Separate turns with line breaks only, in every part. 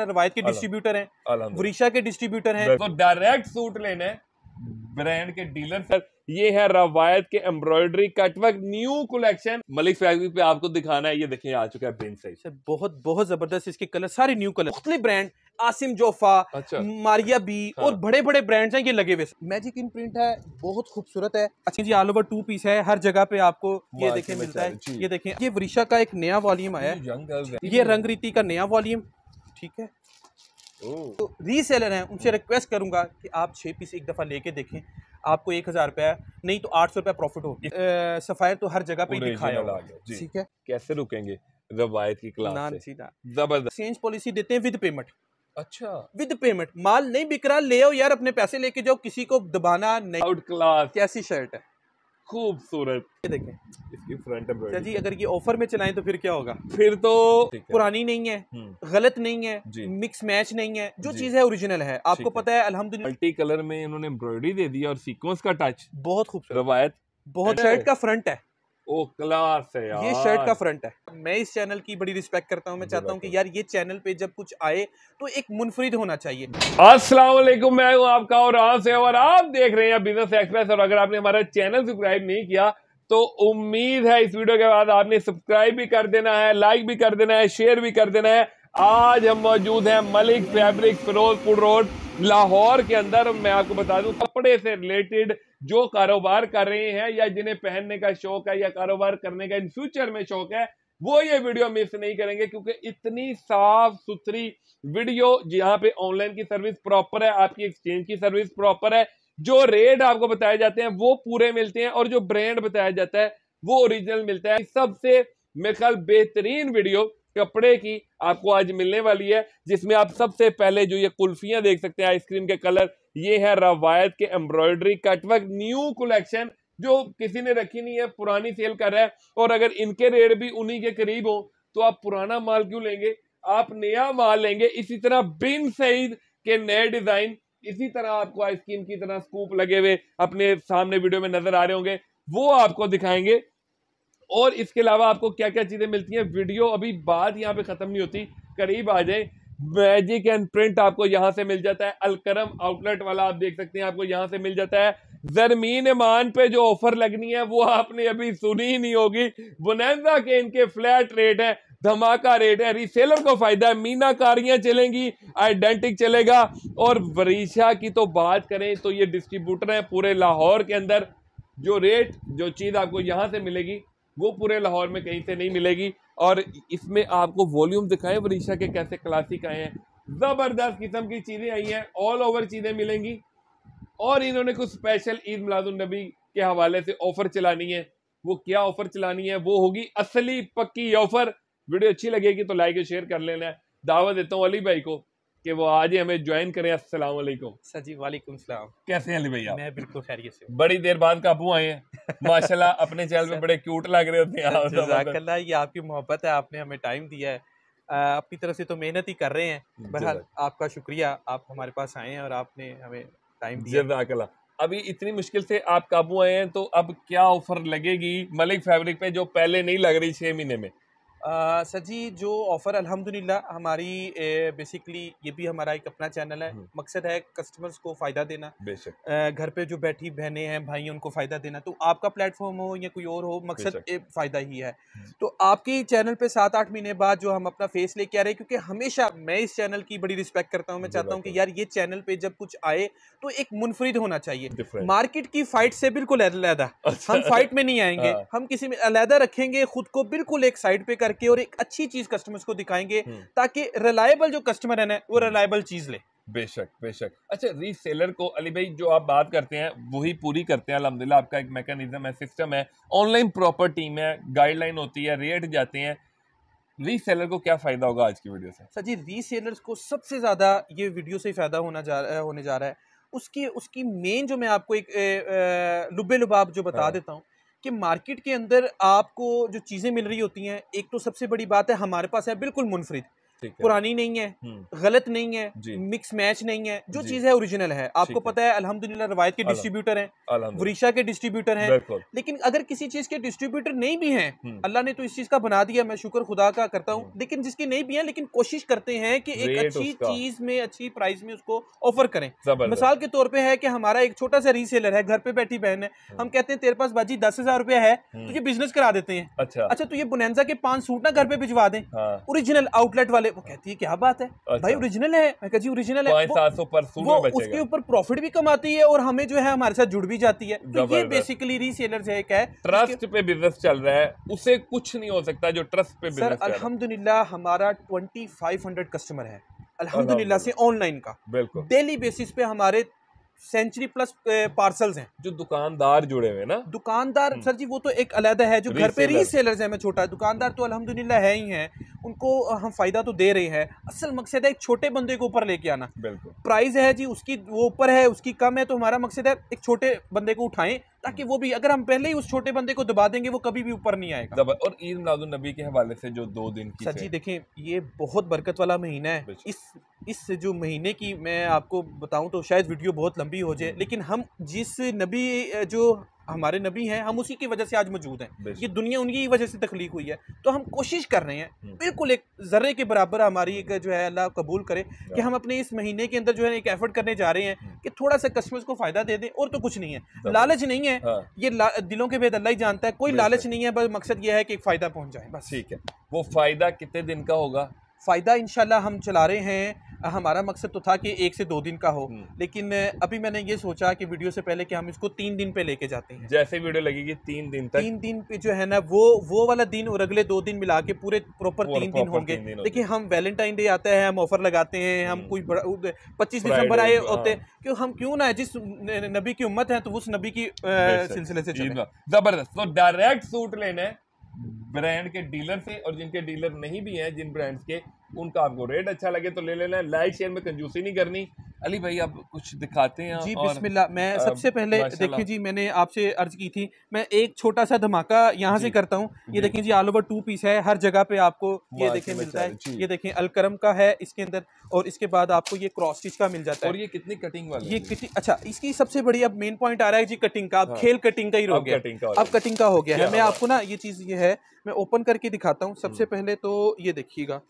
अल्हम्दुलिल्लाह रवायत के डिस्ट्रीब्यूटर हैं वरीशा के डिस्ट्रीब्यूटर हैं।
तो डायरेक्ट सूट लेना है ब्रांड के डीलर सर ये है रवायत के embroidery cutwork new collection Malik fabric पे आपको दिखाना है ये देखिए आ चुका है प्रिंट साइज़
सर बहुत बहुत ज़बरदस्त इसके कलर सारे न्यू कलर मुख्तलिफ़ ब्रांड आसिम जोफा
अच्छा।
मारिया बी
हाँ।
और बड़े बड़े ब्रांड्स हैं ये लगे हुए। मैजिक इन प्रिंट है बहुत खूबसूरत है। अच्छा जी ऑल ओवर टू पीस है हर जगह पे आपको ये देखें मिलता है। ये देखें ये वरीशा का एक नया वॉल्यूम आया है।
यंग गर्ल्स है।
ये रंग रीति का नया वॉल्यूम ठीक है? तो रीसेलर हैं उनसे रिक्वेस्ट करूँगा कि आप छः पीस एक दफ़ा लेके देखें। आपको एक हज़ार रुपया नहीं तो आठ सौ रुपया प्रॉफिट हो सफ़ायर तो हर जगह पे ही दिखाया
जी।
ठीक है?
कैसे रुकेंगे? रवायत की क्लास ज़बरदस्त।
एक्सचेंज पॉलिसी देते हैं विद पेमेंट
अच्छा।
विद पेमेंट माल नहीं बिक रहा ले आओ यार अपने पैसे लेके जाओ किसी को दबाना नहीं।
आउट क्लास
कैसी शर्ट है?
खूबसूरत।
ये देखें।
इसकी फ्रंट
अच्छा जी अगर ये ऑफ़र में चलाएँ तो फिर क्या होगा?
फिर तो
पुरानी नहीं है
हम्म,
गलत नहीं है मिक्स मैच नहीं है जो चीज़ है ओरिजिनल है। आपको पता है अल्हम्दुलिल्लाह।
मल्टी कलर में इन्होंने एम्ब्रॉयडरी दे दी और सीक्वेंस का टच
बहुत खूबसूरत।
रवायत।
बहुत शर्ट का फ्रंट है।
ओ क्लास है यार
ये शर्ट का फ्रंट है। मैं इस चैनल की बड़ी रिस्पेक्ट करता हूँ मैं चाहता हूँ कि यार ये चैनल पे जब कुछ आए तो एक मुनफरिद होना चाहिए।
अस्सलाम वालेकुम मैं हूँ आपका और आज से और आप देख रहे हैं बिज़नेस एक्सप्रेस और अगर आपने हमारा चैनल सब्सक्राइब नहीं किया तो उम्मीद है इस वीडियो के बाद आपने सब्सक्राइब भी कर देना है लाइक भी कर देना है शेयर भी कर देना है। आज हम मौजूद हैं मलिक फैब्रिक फिरोजपुर रोड लाहौर के अंदर। मैं आपको बता दूँ कपड़े से रिलेटेड जो कारोबार कर रहे हैं या जिन्हें पहनने का शौक है या कारोबार करने का इन फ्यूचर में शौक है, वो ये वीडियो मिस नहीं करेंगे क्योंकि इतनी साफ़ सुथरी वीडियो जहाँ पे ऑनलाइन की सर्विस प्रॉपर है, आपकी एक्सचेंज की सर्विस प्रॉपर है, जो रेट आपको बताए जाते हैं वो पूरे मिलते हैं और जो ब्रांड बताया जाता है वो ओरिजिनल मिलता है। सबसे मेरे ख्याल बेहतरीन वीडियो कपड़े की आपको आज मिलने वाली है, जिसमें आप सबसे पहले जो ये कुल्फियाँ देख सकते हैं आइसक्रीम के कलर ये है रवायत के एम्ब्रॉयडरी कटवर्क न्यू कलेक्शन जो किसी ने रखी नहीं है, पुरानी सेल कर रहा है, और अगर इनके रेट भी उन्हीं के करीब हो तो आप पुराना माल क्यों लेंगे? आप नया माल लेंगे, इसी तरह बिन सईद के नए डिज़ाइन इसी तरह आपको आइसक्रीम की तरह स्कूप लगे हुए अपने सामने वीडियो में नज़र आ रहे होंगे, वो आपको दिखाएँगे। और इसके अलावा आपको क्या क्या चीज़ें मिलती हैं? वीडियो अभी बात यहाँ पे खत्म नहीं होती, करीब आ जाए। मैजिक एंड प्रिंट आपको यहाँ से मिल जाता है। अलकरम आउटलेट वाला आप देख सकते हैं, आपको यहाँ से मिल जाता है। जरमीन मान पे जो ऑफ़र लगनी है, वो आपने अभी सुनी ही नहीं होगी। बुनेजा के इनके फ्लैट रेट है, धमाका रेट है, रीसेलर को फ़ायदा है, मीनाकारियाँ चलेंगी, आइडेंटिक चलेगा। और वरीशा की तो बात करें तो ये डिस्ट्रीब्यूटर है पूरे लाहौर के अंदर। जो रेट जो चीज़ आपको यहाँ से मिलेगी वो पूरे लाहौर में कहीं से नहीं मिलेगी। और इसमें आपको वॉल्यूम दिखाएँ, वरीशा के कैसे क्लासिक आए हैं। ज़बरदस्त किस्म की चीज़ें आई हैं ऑल ओवर चीज़ें मिलेंगी। और इन्होंने कुछ स्पेशल ईद मिलादुलनबी के हवाले से ऑफ़र चलानी है। वो क्या ऑफ़र चलानी है? वो होगी असली पक्की ऑफ़र वीडियो अच्छी लगेगी तो लाइक और शेयर कर लेना दावत देता हूँ अली भाई को। कि वो आज ही हमें ज्वाइन करें अस्सलाम वालेकुम।
सर जी वालेकुम सलाम।
कैसे हैं अली भैया?
मैं बिल्कुल खैरियत से
बड़ी देर बाद काबू आए हैं। माशाल्लाह अपने चैनल पे बड़े क्यूट लग रहे होते हैं। आप
ये आपकी मोहब्बत है आपने हमें टाइम दिया है। अपनी तरफ़ से तो मेहनत ही कर रहे हैं। बहरहाल आपका शुक्रिया आप हमारे पास आए हैं और आपने हमें टाइम दिया।
अभी इतनी मुश्किल से आप काबू आए हैं तो अब क्या ऑफ़र लगेगी? मलिक फैब्रिक पे जो पहले नहीं लग रही छह महीने में।
सर जी जो ऑफ़र अल्हम्दुलिल्लाह हमारी ए, बेसिकली ये भी हमारा एक अपना चैनल है। मकसद है कस्टमर्स को फ़ायदा देना।
बेशक।
घर पे जो बैठी बहनें हैं भाई उनको फ़ायदा देना। तो आपका प्लेटफॉर्म हो या कोई और हो मकसद फ़ायदा ही है। तो आपके चैनल पे सात आठ महीने बाद जो हम अपना फेस लेके आ रहे हैं क्योंकि हमेशा मैं इस चैनल की बड़ी रिस्पेक्ट करता हूँ। मैं चाहता हूँ कि यार ये चैनल पे जब कुछ आए तो एक मुनफरिद होना चाहिए। मार्केट की फाइट से बिल्कुल अलहदा। हम फाइट में नहीं आएँगे।
हाँ।
हम किसी में अलहदा रखेंगे खुद को बिल्कुल एक साइड पे करके और एक अच्छी चीज़ कस्टमर्स को दिखाएँगे
हम्म।
ताकि रिलायबल जो कस्टमर है ना वो रिलायबल चीज़ ले।
बेशक बेशक। अच्छा रीसेलर को अली भाई जो आप बात करते हैं वही पूरी करते हैं अलहमदिल्ला आपका एक मैकेनिज्म है सिस्टम है। ऑनलाइन प्रॉपर टीम है गाइडलाइन होती है रेट जाते हैं। रीसेलर को क्या फ़ायदा होगा आज की वीडियो से?
सर जी रीसेलर्स को सबसे ज़्यादा ये वीडियो से फ़ायदा होना जा रहा होने जा रहा है। उसकी उसकी मेन जो मैं आपको एक ए, ए, लुबे लुबाब जो बता
हाँ।
देता हूँ कि मार्केट के अंदर आपको जो चीज़ें मिल रही होती हैं, एक तो सबसे बड़ी बात है हमारे पास है बिल्कुल मुनफरिद। पुरानी नहीं है
हम्म,
गलत नहीं है मिक्स मैच नहीं है जो चीज़ है ओरिजिनल है। आपको। पता है अल्हम्दुलिल्लाह रवायत के डिस्ट्रीब्यूटर हैं वरीशा के डिस्ट्रीब्यूटर हैं। लेकिन अगर किसी चीज़ के डिस्ट्रीब्यूटर नहीं भी हैं
हम्म,
अल्लाह ने तो इस चीज़ का बना दिया मैं शुक्र खुदा का करता हूँ।
हम्म।
लेकिन जिसकी नहीं भी है लेकिन कोशिश करते हैं कि एक अच्छी चीज़ में अच्छी प्राइस में उसको ऑफ़र करें। मिसाल के तौर पर है कि हमारा एक छोटा सा रीसेलर है घर पे बैठी बहन है। हम कहते हैं तेरे पास बाजी दस हज़ार रुपया है
हम्म,
तुझे बिज़नेस करा देते हैं।
अच्छा।
अच्छा तो ये बुनेंजा के पाँच सूट ना घर पे भिजवा दें। ओरिजिनल आउटलेट वाले वो कहती है क्या बात है?
अच्छा।
भाई ओरिजिनल है। मैं जी ओरिजिनल है। वो-
पर
वो उसके ऊपर प्रॉफिट भी कमाती है और हमें जो है हमारे साथ जुड़ भी जाती है। तो ये बेसिकली रीसेलर एक है।
ट्रस्ट पे बिज़नेस चल रहा है। उसे कुछ नहीं हो सकता जो ट्रस्ट पे
सर अल्हम्दुलिल्लाह हमारा ट्वेंटी कस्टमर है। अलहमदुल्ला से ऑनलाइन का।
बिल्कुल।
डेली बेसिस पे हमारे सेंचुरी प्लस पार्सल्स हैं।
जो दुकानदार जुड़े हुए ना?
दुकानदार
हम्म।
सर जी वो तो एक अलहदा है जो घर पे
रीसेलर
रीसेलर्स हैं मैं छोटा दुकानदार तो अल्हम्दुलिल्लाह है ही हैं। उनको हम फ़ायदा तो दे रहे हैं। असल मकसद है एक छोटे बंदे को ऊपर लेके आना।
बिल्कुल।
प्राइस है जी उसकी वो ऊपर है उसकी कम है तो हमारा मकसद है एक छोटे बंदे को उठाएँ ताकि वो भी अगर हम पहले ही उस छोटे बंदे को दबा देंगे वो कभी भी ऊपर नहीं आएगा।
और ईद मिलादुन नबी के हवाले से जो दो दिन की
सर जी देखें ये बहुत बरकत वाला महीना है। इस इस जो महीने की मैं आपको बताऊँ तो शायद वीडियो बहुत लंबी हो जाए लेकिन हम जिस नबी जो हमारे नबी हैं हम उसी की वजह से आज मौजूद हैं। ये दुनिया उनकी वजह से तख्लीक हुई है। तो हम कोशिश कर रहे हैं
हम्म।
बिल्कुल एक जर्रे के बराबर हमारी एक जो है अल्लाह कबूल करे कि हम अपने इस महीने के अंदर जो है एक एफर्ट करने जा रहे हैं
हम्म।
कि थोड़ा सा कस्टमर्स को फ़ायदा दे दें और तो कुछ नहीं है। लालच नहीं है।
हाँ।
ये दिलों के भेद अल्लाह ही जानता है। कोई लालच नहीं है बस मकसद ये है कि एक फ़ायदा पहुँच जाए बस।
ठीक है। वो फ़ायदा कितने दिन का होगा?
फ़ायदा इंशाल्लाह हम चला रहे हैं हमारा मकसद तो था कि एक से दो दिन का हो
हम्म।
लेकिन अभी मैंने ये सोचा कि वीडियो से पहले कि हम इसको तीन दिन पे लेके जाते हैं
जैसे वीडियो लगेगी तीन दिन तक
तीन दिन पे जो है ना वो वो वाला दिन और अगले दो दिन मिला के पूरे प्रॉपर तीन दिन होंगे। देखिए हम वैलेंटाइन डे आता है हम ऑफ़र लगाते हैं हम
हम्म।
कोई पच्चीस दिसंबर आए
हाँ।
होते क्यों हम क्यों ना जिस नबी की उम्मत है तो उस नबी की सिलसिले से
में। ज़बरदस्त तो डायरेक्ट सूट लेना है ब्रांड के डीलर से और जिनके डीलर नहीं भी हैं जिन ब्रांड्स के उनका आपको रेट अच्छा लगे तो ले लेना लाइक शेयर में कंजूसी नहीं करनी। अली भाई आप कुछ दिखाते हैं
जी बिस्मिल्लाह। मैं सबसे पहले देखिए जी मैंने आपसे अर्ज़ की थी मैं एक छोटा सा धमाका यहाँ से करता हूँ। ये
जी।
देखें जी ऑल ओवर टू पीस है हर जगह पे आपको ये देखें मिलता है। ये देखें अलकरम का है इसके अंदर और इसके बाद आपको ये क्रॉस स्टिच का मिल जाता है।
और ये कितनी कटिंग वाले
ये? कटिंग अच्छा इसकी सबसे बड़ी अब मेन पॉइंट आ रहा है जी कटिंग का। अब
हाँ।
खेल कटिंग का ही हो। गया
कटिंग का हो
अब
गया।
कटिंग का हो गया है। मैं आपको ना ये चीज़ ये है मैं ओपन करके दिखाता हूँ सबसे
हम्म।
पहले तो ये देखिएगा।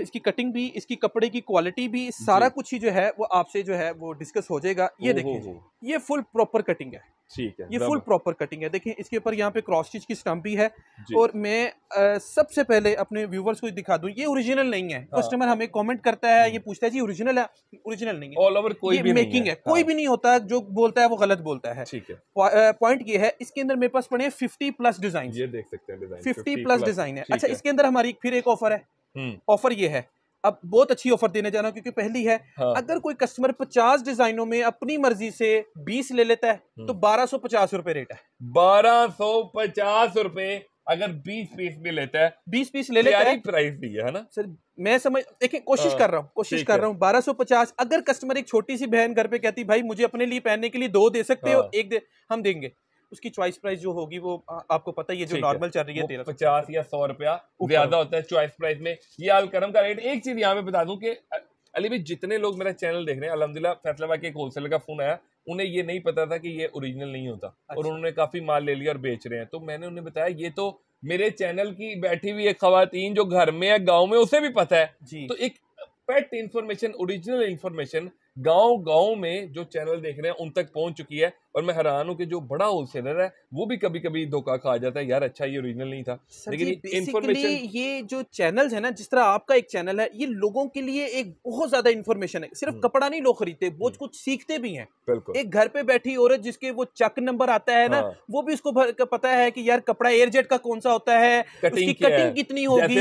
इसकी कटिंग भी इसकी कपड़े की क्वालिटी भी सारा कुछ ही जो है वो आपसे जो है वो डिस्कस हो जाएगा। ये देखिए ये फुल प्रॉपर कटिंग है।
ठीक है
ये फुल प्रॉपर कटिंग है। देखिए इसके ऊपर यहाँ पे क्रॉस स्टिच की स्टम्प भी है। और मैं सबसे पहले अपने व्यूवर्स को दिखा दूँ ये ओरिजिनल नहीं है।
हाँ।
कस्टमर हमें कमेंट करता है ये पूछता है जी ओरिजिनल है? ओरिजिनल नहीं है।
ऑल ओवर कोई भी नहीं
मेकिंग है। कोई
हाँ,
भी नहीं होता जो बोलता है वो गलत बोलता है।
ठीक है।
पॉइंट ये है इसके अंदर मेरे पास पड़े हैं फिफ्टी प्लस डिज़ाइन
ये देख सकते हैं
फिफ्टी प्लस डिज़ाइन है। अच्छा इसके अंदर हमारी फिर एक ऑफ़र है।
हम्म,
ऑफ़र ये है। अब बहुत अच्छी ऑफ़र देने जा रहा हूँ क्योंकि पहली है
हाँ,
अगर कोई कस्टमर 50 डिजाइनों में अपनी मर्ज़ी से 20 ले लेता है तो
हम्म।
बारह सौ पचास रुपए रेट है।
बारह सौ पचास रुपए अगर बीस पीस भी लेता है
20 पीस ले लेता है।
प्राइस दी है ना?
सर मैं समझ देखिए कोशिश
हाँ,
कर रहा हूँ कोशिश कर रहा हूँ बारह सौ पचास अगर कस्टमर एक छोटी सी बहन घर पे कहती भाई मुझे अपने लिए पहनने के लिए दो दे सकते हो
हाँ।
एक दे हम देंगे। उसकी चॉइस प्राइस जो होगी वो आपको पता ही है जो नॉर्मल चल रही है तेरह
पचास। या सौ रुपया ज़्यादा होता है चॉइस प्राइस में। ये अलकरम का रेट एक चीज़ यहाँ पे बता दूँ कि अली भाई जितने लोग मेरा चैनल देख रहे हैं अलहमदिल्ला फैसलाबाद के एक होलसेलर का फ़ोन आया उन्हें ये नहीं पता था कि ये ओरिजिनल नहीं होता।
अच्छा। और।
उन्होंने काफ़ी माल ले लिया और बेच रहे हैं। तो मैंने उन्हें बताया ये तो मेरे चैनल की बैठी हुई एक खवातीन जो घर में है गाँव में उसे भी पता है। तो एक पेट इंफॉर्मेशन ओरिजिनल इंफॉर्मेशन गाँव गाँव में जो चैनल देख रहे हैं उन तक पहुँच चुकी है और मैं हैरान हूँ कि जो बड़ा होलसेलर है वो भी कभी कभी धोखा खा जाता है। यार अच्छा ये ओरिजिनल नहीं था। लेकिन
जी
ये
जो चैनल्स है ना जिस तरह आपका एक चैनल है ये लोगों के लिए एक बहुत ज़्यादा इन्फॉर्मेशन है। सिर्फ़
हम्म।
कपड़ा नहीं लोग खरीदते बहुत
हम्म।
कुछ सीखते भी हैं। एक घर पे बैठी औरत जिसके वो चक नंबर आता है ना
हाँ।
वो भी उसको पता है कि यार कपड़ा एयरजेट का कौन सा होता है उसकी कटिंग कितनी होगी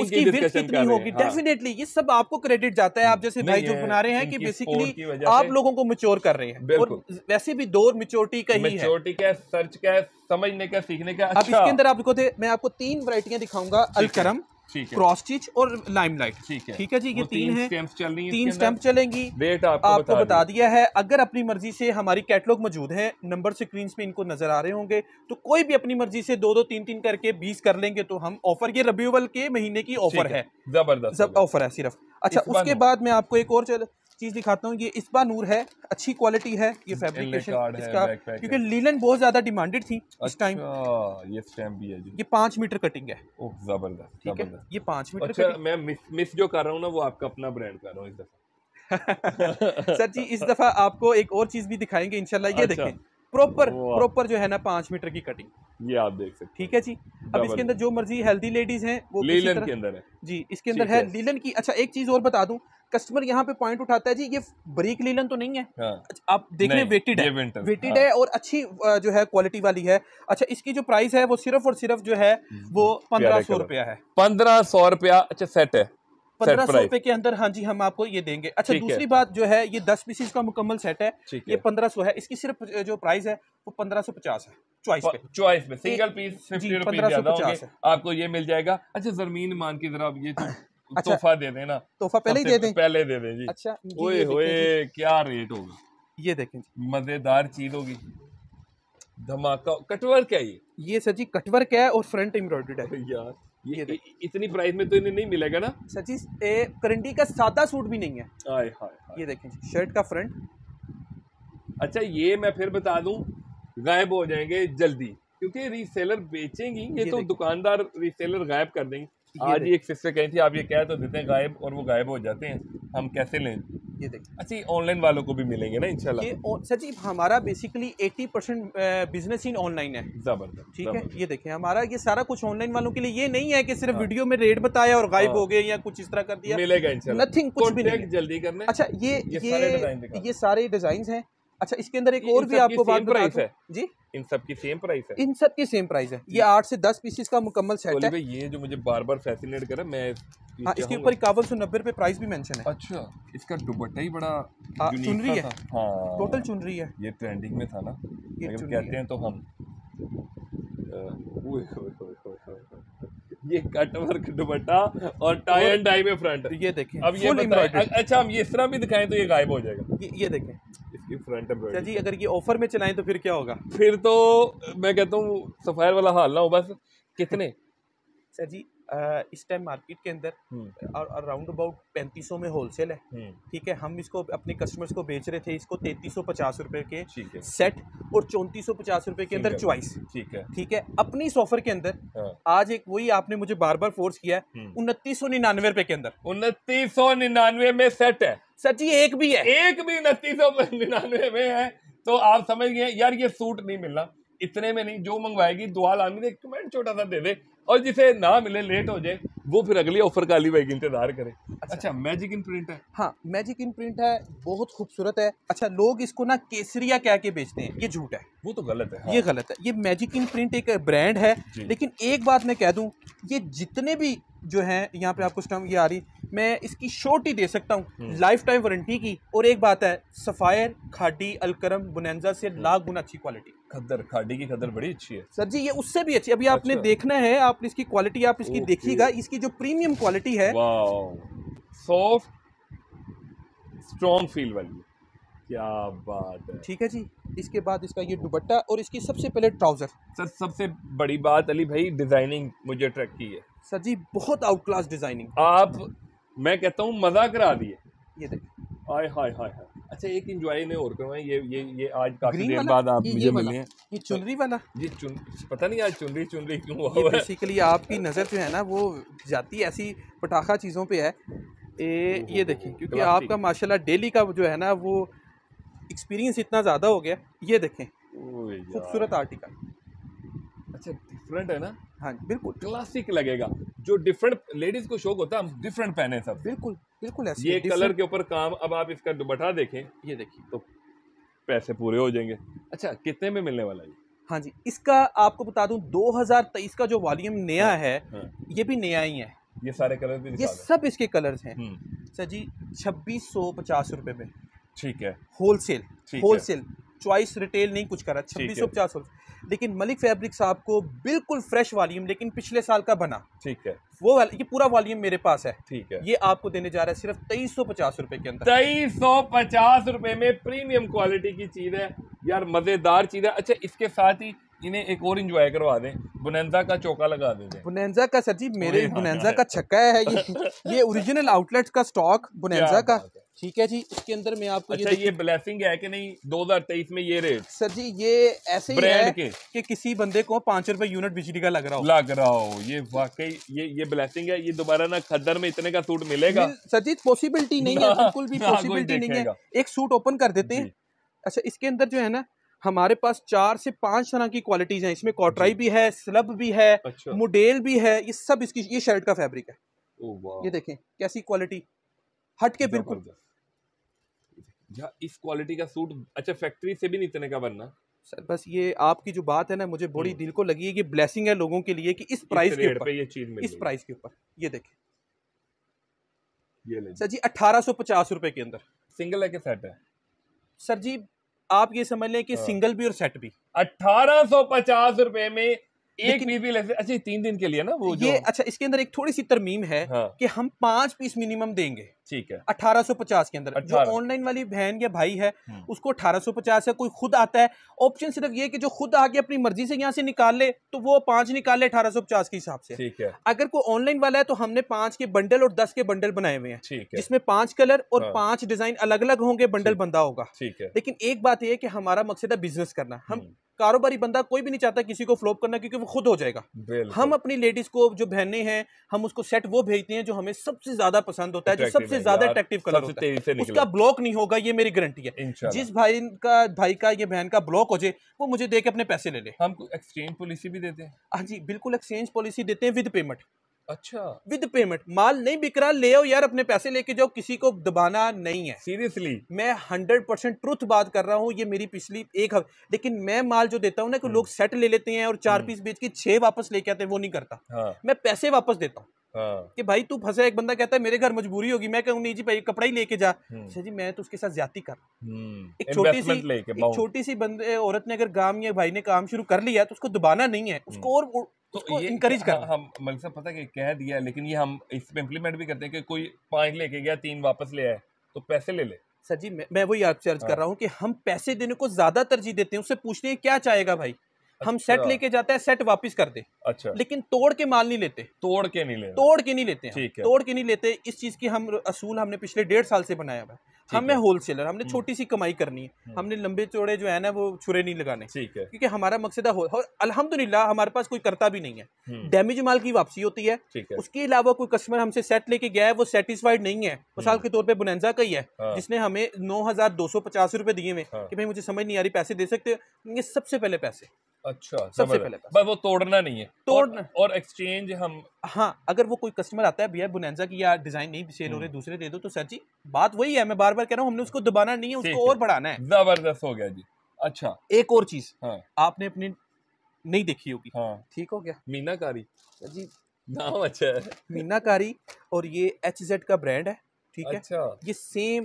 उसकी कितनी होगी।
हाँ।
डेफिनेटली ये सब आपको क्रेडिट जाता है। आप जैसे भाई जो
है,
बना रहे हैं कि
इनकी
बेसिकली
sport की वजह
आप लोगों को मेच्योर कर रहे हैं। और वैसे भी दौर मेच्योरिटी का ही है।
मेच्योरिटी का सर्च का समझने का सीखने का।
अब
अच्छा।
इसके अंदर आपको थे मैं आपको तीन वैरायटियाँ दिखाऊँगा अलकरम
ठीक
क्रॉस स्टिच और लाइमलाइट
ठीक है।
ठीक है जी ये तीन है।
चल रही हैं
तीन
अंदर?
चलेंगी।
रेट आपको,
आपको
बता,
बता
दिया
दिया है अगर अपनी मर्ज़ी से हमारी कैटलॉग मौजूद है नंबर स्क्रीन पे इनको नज़र आ रहे होंगे तो कोई भी अपनी मर्ज़ी से दो दो तीन तीन करके बीस कर लेंगे तो हम ऑफ़र ये रबीउल के महीने की ऑफ़र है।
ज़बरदस्त
ऑफ़र है सिर्फ़। अच्छा उसके बाद में आपको एक और चल- चीज़ दिखाता हूँ ये इस्बा नूर है अच्छी क्वालिटी है ये फैब्रिकेशन इसका क्योंकि लीलन बहुत ज़्यादा डिमांडेड थी इस टाइम
अच्छा ये स्टैम्प भी है जी।
ये पाँच मीटर कटिंग है।
ओह ज़बरदस्त
ठीक है ये पाँच मीटर
अच्छा मैं मिस मिस जो कर रहा हूँ ना वो आपका अपना ब्रांड कर रहा हूँ इस दफ़ा।
सर जी इस दफ़ा आपको एक और चीज़ भी दिखाएँगे इनशाला ये
अच्छा।
देखें। प्रॉपर प्रॉपर जो है ना पाँच मीटर की कटिंग
ये आप देख सकते
ठीक है। जी? अब इसके अंदर जो मर्ज़ी हेल्दी लेडीज़ हैं वो
लीलन के अंदर है।
जी इसके अंदर है। लीलन की। अच्छा एक चीज़ और बता दूँ। कस्टमर यहाँ पे पॉइंट उठाता है जी ये बरीक लीलन तो नहीं है।
हाँ।
अच्छा, आप देख रहे वेटेड है। वेटेड
हाँ।
है और अच्छी जो है क्वालिटी वाली है। अच्छा इसकी जो प्राइस है वो सिर्फ़ और सिर्फ़ जो है वो पंद्रह सौ। रुपया है।
पंद्रह सौ रुपया अच्छा सेट है।
पंद्रह सौ रुपए के अंदर हाँ जी हम आपको ये देंगे। अच्छा दूसरी बात जो है ये दस पीसीस का मुकम्मल सेट है। ये पंद्रह सौ है। इसकी सिर्फ़ जो प्राइस है वो पंद्रह सौ पचास है। चॉइस पे
चॉइस में सिंगल पीस
जी,
फिफ्टी रुपीज़
1550
ज़्यादा होंगे।
है।
आपको ये मिल जाएगा। अच्छा जरमीन मान की जरा ये तो
अच्छा।
तोहफा दे देना
तोहफा पहले ही दे दें।
पहले दे दें जी।
अच्छा
ओए होए क्या रेट होगा?
ये देखें
मज़ेदार चीज़ होगी। धमाका कटवर्क है ये।
ये सर जी कटवर्क है और फ्रंट एम्ब्रॉयडर्ड है।
यार। ये, इतनी प्राइस में तो इन्हें नहीं मिलेगा ना?
सची करंटी का सादा सूट भी नहीं है।
हाय हाय हाय।
ये देखें शर्ट का फ्रंट।
अच्छा ये मैं फिर बता दूँ गायब हो जाएँगे जल्दी। क्योंकि रीसेलर बेचेंगी ये,
ये
तो दुकानदार रीसेलर गायब कर देंगे। आज ही एक सिस्टर कही थी आप ये कह तो देते हैं गायब और वो गायब हो जाते हैं हम कैसे लें?
ये देखें।
अच्छा ऑनलाइन वालों को भी मिलेंगे ना इंशाल्लाह
ये सर जी हमारा basically 80 percent business in online है।
ज़बरदस्त
ठीक है? ये देखें हमारा ये सारा कुछ ऑनलाइन वालों के लिए ये नहीं है कि सिर्फ़ वीडियो में रेट बताया और गायब
हाँ।
हो। गए या कुछ इस तरह कर दिया।
मिलेगा इंशाल्लाह
नथिंग कुछ भी नहीं
जल्दी करना।
अच्छा ये
ये सारे
डिज़ाइन हैं। अच्छा इसके अंदर एक और भी आपको बात दूँ।
है?
जी?
इन सब की सेम प्राइस है।
इन सब की सेम प्राइस है। ये आठ से दस पीसेस का मुकम्मल सेट है।
ये जो मुझे बार बार फैसिनेट कर रहा है मैं
हाँ इसके ऊपर इक्यावन सौ नब्बे रुपये प्राइस भी मेंशन है।
अच्छा इसका दुपट्टा ही बड़ा
हाँ,
unique
चुनरी
सा
है।
हाँ।
टोटल चुन रही है।
ये ट्रेंडिंग में था ना।
ये
कहते
हैं।
तो हम ये कट वर्क दुपट्टा और टाई एंड डाई में फ्रंट
ये देखें
अब ये अच्छा हम ये इस तरह भी दिखाएँ तो ये गायब हो जाएगा।
ये, ये देखें।
इसकी फ्रंट
अच्छा
एम्ब्रॉयडरी
जी अगर ये ऑफ़र में चलाएँ तो फिर क्या होगा?
फिर तो मैं कहता हूँ सफायर वाला हाल ना हो बस कितने?
सर जी इस टाइम मार्केट के अंदर
हम्म,
अराउंड अबाउट पैंतीस में होलसेल है।
हम्म,
ठीक है हम इसको अपने कस्टमर्स को बेच रहे थे इसको तैतीस सौ पचास रुपए के सेट और चौंतीस सौ पचास रुपए के अंदर। चॉइस
ठीक है।
ठीक है अपनी इस ऑफ़र के अंदर
हाँ।
आज एक वही आपने मुझे बार बार फोर्स किया है
हम्म।
उनतीस सौ निन्यानवे रुपए के अंदर।
उनतीस सौ निन्यानवे में सेट है।
सर जी एक भी है।
एक भी उनतीस सौ निन्यानवे में है तो आप समझ गए यार ये सूट नहीं मिलना इतने में नहीं जो मंगवाएगी दुआ लामी एक कमेंट छोटा सा दे दे और जिसे ना मिले लेट हो जाए वो फिर अगली ऑफ़र का अली भाई की इंतज़ार करे। अच्छा अच्छा। मैजिक इन प्रिंट है।
हाँ मैजिक इन प्रिंट है बहुत खूबसूरत है। अच्छा लोग इसको ना केसरिया कह के बेचते हैं? ये झूठ है।
वो तो गलत है हाँ।
ये गलत है। ये मैजिक इन प्रिंट एक ब्रांड है लेकिन एक बात मैं कह दूँ ये जितने भी जो हैं यहाँ पे आपको स्टम्प ये आ रही मैं इसकी शोर्टी दे सकता। हूँ लाइफ टाइम वारंटी की। और एक बात है सफ़ायर खाडी अलकरम बुनंजा से
हम्म।
लाख गुना अच्छी क्वालिटी
खद्दर खाड़ी की खद्दर बड़ी अच्छी है।
सर जी ये उससे भी अच्छी अभी आपने
अच्छा।
देखना है आप इसकी क्वालिटी आप इसकी देखिएगा इसकी जो प्रीमियम क्वालिटी है।
सॉफ्ट स्ट्रॉन्ग फील वाली। क्या बात है।
ठीक है जी इसके बाद इसका ये दुपट्टा और इसकी सबसे पहले ट्राउज़र
सर सबसे बड़ी बात अली भाई डिज़ाइनिंग मुझे अट्रैक्ट की है।
सर जी बहुत आउट क्लास डिज़ाइनिंग
आप मैं कहता हूँ मज़ा करा दिए।
ये देखिए।
हाय हाय हाय हाय। अच्छा एक इंजॉय ने और करवाएँ ये ये ये आज काफ़ी देर बाद आप
ये-
मुझे
ये
मिले हैं।
ये चुनरी वाला?
जी चुन पता नहीं आज चुनरी चुनरी क्यों हुआ
ये
है।
बेसिकली आपकी नज़र जो है ना वो जाती ऐसी पटाखा चीज़ों पे है। ए, ये देखिए क्योंकि आपका माशाल्लाह डेली का जो है ना वो एक्सपीरियंस इतना ज़्यादा हो गया। ये देखें खूबसूरत आर्टिकल।
अच्छा डिफरेंट है ना?
हाँ बिल्कुल।
क्लासिक लगेगा। जो डिफरेंट लेडीज़ को शौक होता है हम डिफरेंट पहने सब।
बिल्कुल। बिल्कुल ऐसे
ये कलर के ऊपर काम अब आप इसका दुपट्टा देखें
ये देखिए।
तो पैसे पूरे हो जाएँगे। अच्छा। कितने में मिलने वाला है
हाँ जी इसका आपको बता दूँ 2023 का जो वॉल्यूम नया हाँ,
है हाँ,
ये भी नया ही है।
ये सारे कलर भी
ये सब इसके कलर्स हैं।
हम्म,
सर जी छब्बीस सौ पचास रुपये में।
ठीक है।
Wholesale wholesale. चॉइस रिटेल नहीं कुछ करा छब्बीस सौ पचास लेकिन मलिक फैब्रिक्स आपको बिल्कुल फ्रेश वॉल्यूम लेकिन पिछले साल का बना।
ठीक है।
वो वाल- ये पूरा वॉल्यूम मेरे पास है।
ठीक है।
ये आपको देने जा रहा है सिर्फ़ तेईस सौ पचास रुपए के अंदर।
तेईस सौ पचास रुपए में प्रीमियम क्वालिटी की चीज़ है। यार मज़ेदार चीज़ है। अच्छा इसके साथ ही इन्हें एक और इंजॉय करवा दें। बुनंजा का चौका लगा देते
बुनेंजा का सर जी मेरे बुनेंजा
हाँ,
का छक्का है ये। ये ओरिजिनल आउटलेट का स्टॉक बुनेंजा का। ठीक है जी इसके अंदर मैं आपको
अच्छा
ये
ये ब्लेसिंग है कि नहीं? 2023 में ये रेट
सर जी ये ऐसे ही है
के।
कि किसी बंदे को पाँच रुपए यूनिट बिजली का लग रहा हो।
लग रहा हो। ये वाकई ये ये ब्लेसिंग है ये दोबारा ना खद्दर में इतने का सूट मिलेगा।
सर जी पॉसिबिलिटी नहीं है बिल्कुल भी पॉसिबिलिटी नहीं है। एक सूट ओपन कर देते हैं। अच्छा इसके अंदर जो है ना हमारे पास चार से पाँच तरह की क्वालिटीज हैं। इसमें कॉटराई भी है स्लब भी है
अच्छा।
मोडेल भी है ये सब इसकी ये शर्ट का फैब्रिक है। ये देखें कैसी क्वालिटी हट के बिल्कुल।
या इस क्वालिटी का सूट अच्छा फैक्ट्री से भी नहीं इतने का बनना?
सर बस ये आपकी जो बात है ना मुझे बड़ी
हम्म।
दिल को लगी है कि ब्लेसिंग है लोगों के लिए कि इस प्राइस के ऊपर
ये चीज़ मिल
इस प्राइस के ऊपर। ये देखें
ये ले
सर जी अठारह सौ पचास रुपए के अंदर।
सिंगल है कि सेट है?
सर जी आप ये समझ लें कि
हाँ।
सिंगल भी और सेट भी।
अठारह सौ पचास रुपए में एक पीस भी ले सकते अच्छा तीन दिन के लिए ना वो जो
ये अच्छा इसके अंदर एक थोड़ी सी तरमीम है
हाँ।
कि हम पाँच पीस मिनिमम देंगे।
ठीक है।
1850 के अंदर। जो ऑनलाइन वाली बहन या भाई है
हम्म।
उसको 1850 है कोई खुद आता है। ऑप्शन सिर्फ़ ये कि जो खुद आके अपनी मर्ज़ी से यहाँ से निकाल ले तो वो पाँच निकाल ले 1850 के हिसाब से।
ठीक है।
अगर कोई ऑनलाइन वाला है तो हमने पाँच के बंडल और दस के बंडल बनाए हुए हैं।
ठीक है।
जिसमें पाँच कलर और
हाँ।
पाँच डिज़ाइन अलग अलग होंगे बंडल बंदा होगा।
ठीक है।
लेकिन एक बात यह है कि हमारा मकसद है बिज़नेस करना। हम
हम्म,
कारोबारी बंदा कोई भी नहीं चाहता किसी को फ्लॉप करना क्योंकि वो खुद हो जाएगा। हम अपनी लेडीज़ को जो बहनें हैं हम उसको सेट वो भेजते हैं जो हमें सबसे ज़्यादा पसंद होता है जो
Attractive
सबसे ज़्यादा अट्रैक्टिव कलर होता है। उसका ब्लॉक नहीं होगा ये मेरी गारंटी है। जिस भाई का भाई का ये बहन का ब्लॉक हो जाए वो मुझे दे के अपने पैसे ले ले।
हम एक्सचेंज पॉलिसी भी देते हैं।
हाँ जी बिल्कुल एक्सचेंज पॉलिसी देते हैं विद पेमेंट
अच्छा।
विद पेमेंट माल नहीं बिक रहा ले आओ यार अपने पैसे लेके जाओ किसी को दबाना नहीं है।
सीरियसली
मैं हंड्रेड परसेंट ट्रुथ बात कर रहा हूँ ये मेरी पिछली एक हफ़्ते लेकिन मैं माल जो देता हूँ ना कि
हम्म।
लोग सेट ले लेते हैं और चार
हम्म।
पीस बेच के छह वापस लेके आते हैं वो नहीं करता।
हाँ।
मैं पैसे वापस देता हूँ।
हाँ।
कि भाई तू फंसा एक बंदा कहता है मेरे घर मजबूरी होगी। मैं कहूँ नहीं जी भाई कपड़ा ही लेके जा।
हम्म,
अच्छा जी मैं तो उसके साथ ज़्यादा कर
हम्म,
एक छोटी सी एक छोटी सी बंदे औरत ने अगर काम या भाई ने काम शुरू कर लिया तो उसको दबाना नहीं है। उसको और
तो ये
इनकरेज
हाँ,
करना।
हम मलिक साहब पता है कि कह दिया है, लेकिन ये हम इस पे इम्प्लीमेंट भी करते हैं कि कोई पाँच लेके गया तीन वापस ले आए तो पैसे ले ले।
सर जी मैं, मैं वही आपसे अर्ज़
हाँ।
कर रहा हूँ कि हम पैसे देने को ज़्यादा तरजीह देते हैं उससे पूछते हैं क्या चाहेगा भाई? हम सेट
अच्छा।
लेके जाते हैं सेट वापस कर दे।
अच्छा।
लेकिन तोड़ के माल नहीं लेते।
तोड़ के नहीं लेते।
तोड़ के नहीं लेते
ठीक है।
तोड़ के नहीं लेते। इस चीज़ की हम असूल हमने पिछले डेढ़ साल से बनाया हुआ है। हमें
है।
होलसेलर हमने
हम्म।
छोटी सी कमाई करनी है।
हम्म।
हमने लंबे चौड़े जो है ना वो छुरे नहीं लगाने।
ठीक है।
क्योंकि हमारा मकसद है और अल्हम्दुलिल्लाह हमारे पास कोई करता भी नहीं है।
हम्म,
डैमेज माल की वापसी होती है।
ठीक है।
उसके अलावा कोई कस्टमर हमसे सेट लेके गया है वो सेटिस्फाइड नहीं है। मिसाल के तौर पे बुनेंजा का ही है।
हाँ,
जिसने हमें नौ हज़ार दो सौ पचास रुपए दिए हुए
हाँ।
कि भाई मुझे समझ नहीं आ रही पैसे दे सकते ये सबसे पहले पैसे।
अच्छा
सबसे पहले पैसे।
बस वो तोड़ना नहीं है।
तोड़ना-
और, एक्सचेंज हम
हाँ अगर वो कोई कस्टमर आता है भैया बुनैजा की या डिज़ाइन नहीं सेल हो रहे
हम्म।
दूसरे दे दो तो सर जी बात वही है मैं बार बार कह रहा हूँ हमने उसको दबाना नहीं है उसको और बढ़ाना है।
ज़बरदस्त हो गया जी। अच्छा।
एक और चीज़
हाँ।
आपने अपनी नहीं देखी होगी।
हाँ।
ठीक हो गया।
मीनाकारी।
जी।
नाम अच्छा है।
मीनाकारी और ये एच जेड का ब्रांड है ठीक है?
अच्छा।
ये सेम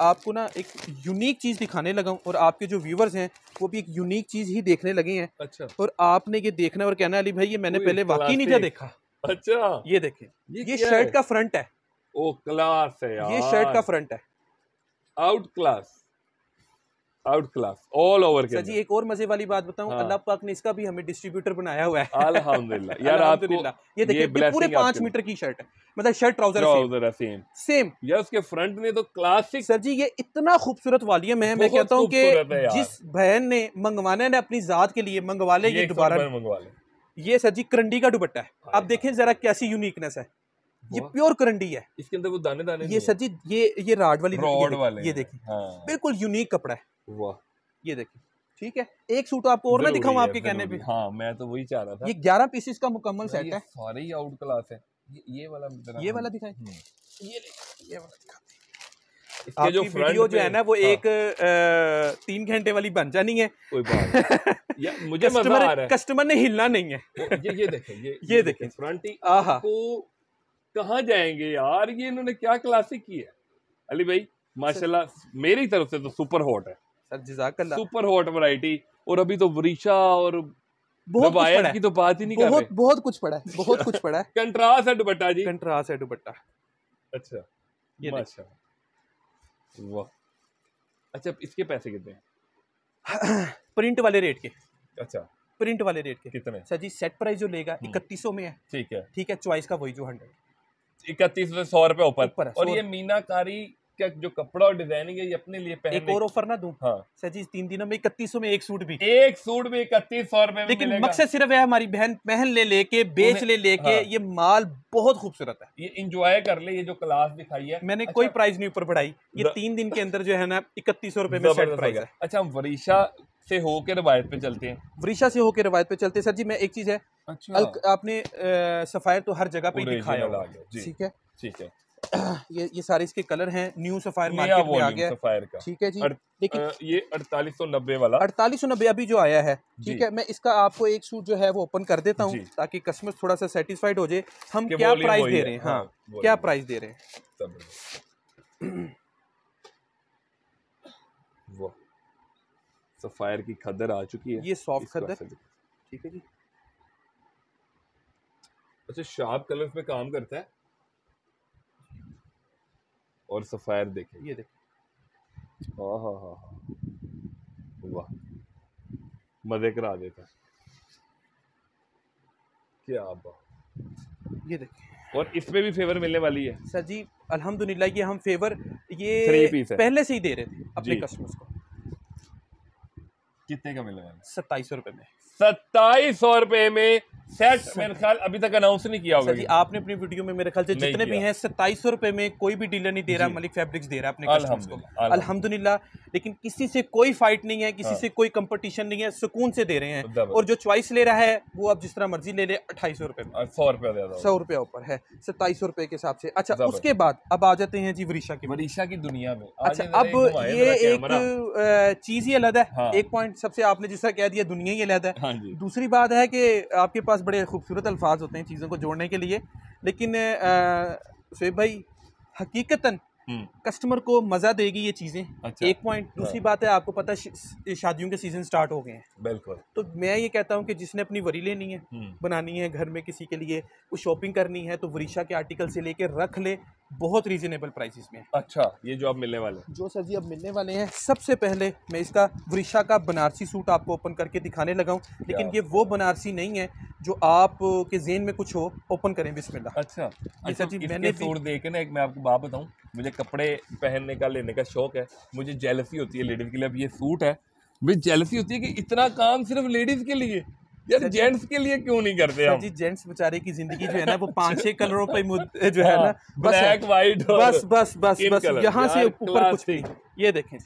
आपको ना एक यूनिक चीज़ दिखाने लगा हूँ और आपके जो व्यूवर्स हैं वो भी एक यूनिक चीज़ ही देखने लगे हैं।
अच्छा।
और आपने ये देखना और कहना अली भाई ये मैंने पहले वाकई नहीं था देखा।
अच्छा।
ये देखें।
ये,
ये शर्ट
है?
का फ्रंट है।
ओ क्लास है यार
ये शर्ट का फ्रंट है।
Out class out class all over के
सर जी एक और मज़े वाली बात बताऊँ
हाँ।
अल्लाह पाक ने इसका भी हमें डिस्ट्रीब्यूटर बनाया हुआ है।
अल्हम्दुलिल्लाह। यार आपको
ये देखिए पूरे पाँच मीटर की शर्ट है। मतलब shirt trouser
trouser same
same
यार उसके फ्रंट में तो क्लासिक
सर जी ये इतना खूबसूरत वॉल्यूम है मैं कहता हूँ कि जिस बहन ने मंगवाना है अपनी जात के लिए मंगवा ले
ये
ये दोबारा
मंगवा ले।
ये सर जी करंडी का दुपट्टा है। आप देखें जरा कैसी यूनिकनेस है। ये प्योर करंडी है।
इसके अंदर वो दाने दाने
ये सर जी ये ये राड वाली
रॉड वाले
ये देखिए।
हाँ।
बिल्कुल यूनिक कपड़ा है।
वाह।
ये देखिए ठीक है? एक सूट आपको और ना दिखाऊँ आपके कहने पे।
हाँ मैं तो वही चाह रहा था।
ये 11 पीसेस का मुकम्मल सेट है।
सारे ही आउट क्लास है। ये ये वाला
ये वाला दिखाएँ।
हम्म।
ये ये वाला दिखा
इसके जो
वीडियो जो है ना वो
हाँ,
एक अ, तीन घंटे वाली बन जानी है।
कोई बात। यार मुझे मज़ा आ
कस्टमर
रहा है।
कस्टमर ने हिलना नहीं है।
ये ये देखें ये
ये देखें।
फ्रंट ही
आहा।
को कहाँ जाएँगे यार? ये इन्होंने क्या क्लासिक की है? अली भाई माशाल्लाह मेरी तरफ़ से तो सुपर हॉट है।
सर
सुपर हॉट वैरायटी और अभी तो वरीशा और
बहुत कुछ पड़ा
की तो बात ही नहीं
बहुत, कर
रहे।
बहुत कुछ पड़ा है बहुत कुछ पड़ा है।
कंट्रास्ट है दुपट्टा जी।
कंट्रास्ट है दुपट्टा।
अच्छा
ये।
माशा वाह। अच्छा इसके पैसे कितने हैं?
प्रिंट वाले रेट के।
अच्छा।
प्रिंट वाले रेट के।
कितने?
सर जी सेट प्राइस जो लेगा
हम्म।
इकतीस में है।
ठीक है।
ठीक है चॉइस का वही जो हंड्रेड
इकतीस से सौ रुपए ऊपर। और ये मीनाकारी का जो कपड़ा और डिज़ाइनिंग है ये अपने लिए
एक और ऑफ़र ना दूँ?
हाँ।
सर जी तीन दिनों में इकतीस में एक सूट भी।
एक सूट भी इकतीस सौ रुपए
लेकिन मकसद सिर्फ़ है हमारी बहन पहन ले लेके बेच ले लेके
हाँ।
ये माल बहुत खूबसूरत है।
ये इंजॉय कर ले ये जो क्लास दिखाई है।
मैंने
अच्छा,
कोई प्राइस नहीं ऊपर बढ़ाई। ये तीन दिन के अंदर जो है ना इकतीस सौ रुपए में सेट प्राइस है।
अच्छा वरीशा से होके रवायत पे चलते हैं।
वृषा से होकर रवायत पे चलते हैं। सर जी मैं एक चीज़ है।
अच्छा।
आपने सफायर तो हर जगह पे ही दिखाया होगा। ठीक है?
ठीक है।
ये ये सारे इसके कलर हैं। न्यू सफायर मार्केट में आ गया। है
का।
ठीक है जी। लेकिन
ये अड़तालीस सौ नब्बे वाला।
अड़तालीस सौ नब्बे अभी जो आया है। ठीक है? मैं इसका आपको एक सूट जो है वो ओपन कर देता हूँ ताकि कस्टमर थोड़ा सा सेटिस्फाइड हो जाए। हम क्या प्राइस दे रहे हैं?
हाँ,
हाँ क्या प्राइस दे रहे हैं?
सफायर की खदर आ चुकी है
ये सॉफ्ट
देखो।
ठीक है जी।
अच्छा शार्प कलर्स पे काम करता है? और सफायर देखें।
ये देख।
हाँ हाँ हाँ हाँ। वाह। मज़े करा देता है। क्या बात।
ये देख।
और इसमें भी फेवर मिलने वाली है?
सर जी अल्हम्दुलिल्लाह ये हम फेवर ये पहले से ही दे रहे थे अपने कस्टमर्स को।
कितने का मिलेगा?
सत्ताईस सौ रुपए में।
सत्ताईस सौ रुपए में सेट मेरे ख्याल अभी तक अनाउंस नहीं किया होगा
जी आपने अपनी वीडियो में मेरे ख्याल से जितने भी। हैं सत्ताईस सौ रुपए में कोई भी डीलर नहीं दे रहा। मलिक फैब्रिक्स दे रहा है अपने को।
अल्हम्दुलिल्लाह,
लेकिन किसी से कोई फाइट नहीं है किसी
हाँ।
से कोई कंपटीशन नहीं है सुकून से दे रहे हैं। और जो चॉइस ले रहा है वो आप जिस तरह मर्ज़ी ले ले अट्ठाईस सौ रुपए
सौ रुपया
सौ रुपया ऊपर है सत्ताईस सौ रुपए के हिसाब से। अच्छा उसके बाद अब आ जाते हैं जी वरीशा की
वरीशा की दुनिया में।
अच्छा अब ये एक चीज़ ही अलग है।
हाँ।
एक पॉइंट सबसे आपने जिस तरह कह दिया दुनिया ही अलग है।
हाँ जी।
दूसरी बात है कि आपके पास बड़े खूबसूरत अल्फाज होते हैं चीज़ों को जोड़ने के लिए लेकिन शुएब भाई हकीकतन
हम्म,
कस्टमर को मज़ा देगी ये चीज़ें।
अच्छा।
एक पॉइंट दूसरी बात है आपको पता है शादियों के सीज़न स्टार्ट हो गए हैं।
बिल्कुल।
तो मैं ये कहता हूँ कि जिसने अपनी वरी लेनी है
हम्म,
बनानी है घर में किसी के लिए कुछ शॉपिंग करनी है तो वरीशा के आर्टिकल से लेके रख ले बहुत रीजनेबल प्राइसेस में
अच्छा ये जो आप मिलने वाले हैं।
जो सर जी अब मिलने वाले हैं सबसे पहले मैं इसका वृषा का बनारसी सूट आपको ओपन करके दिखाने लगा हूँ। लेकिन ये वो बनारसी नहीं है जो आप के जेन में कुछ हो ओपन करें बिस्मिल्लाह।
अच्छा
ये
अच्छा
सर जी मैंने
सूट देख के ना एक मैं आपको बात बताऊँ मुझे कपड़े पहनने का लेने का शौक है मुझे जेलसी होती है लेडीज़ के लिए अब ये सूट है। मुझे जेलसी होती है कि इतना काम सिर्फ़ लेडीज़ के लिए। यार जेंट्स के लिए क्यों नहीं करते हम?
जी जेंट्स बेचारे की ज़िंदगी जो है ना वो पाँच छह कलरों पे जो है ना बस है।
ब्लैक व्हाइट
बस बस बस बस यहाँ से ऊपर कुछ नहीं। ये देखें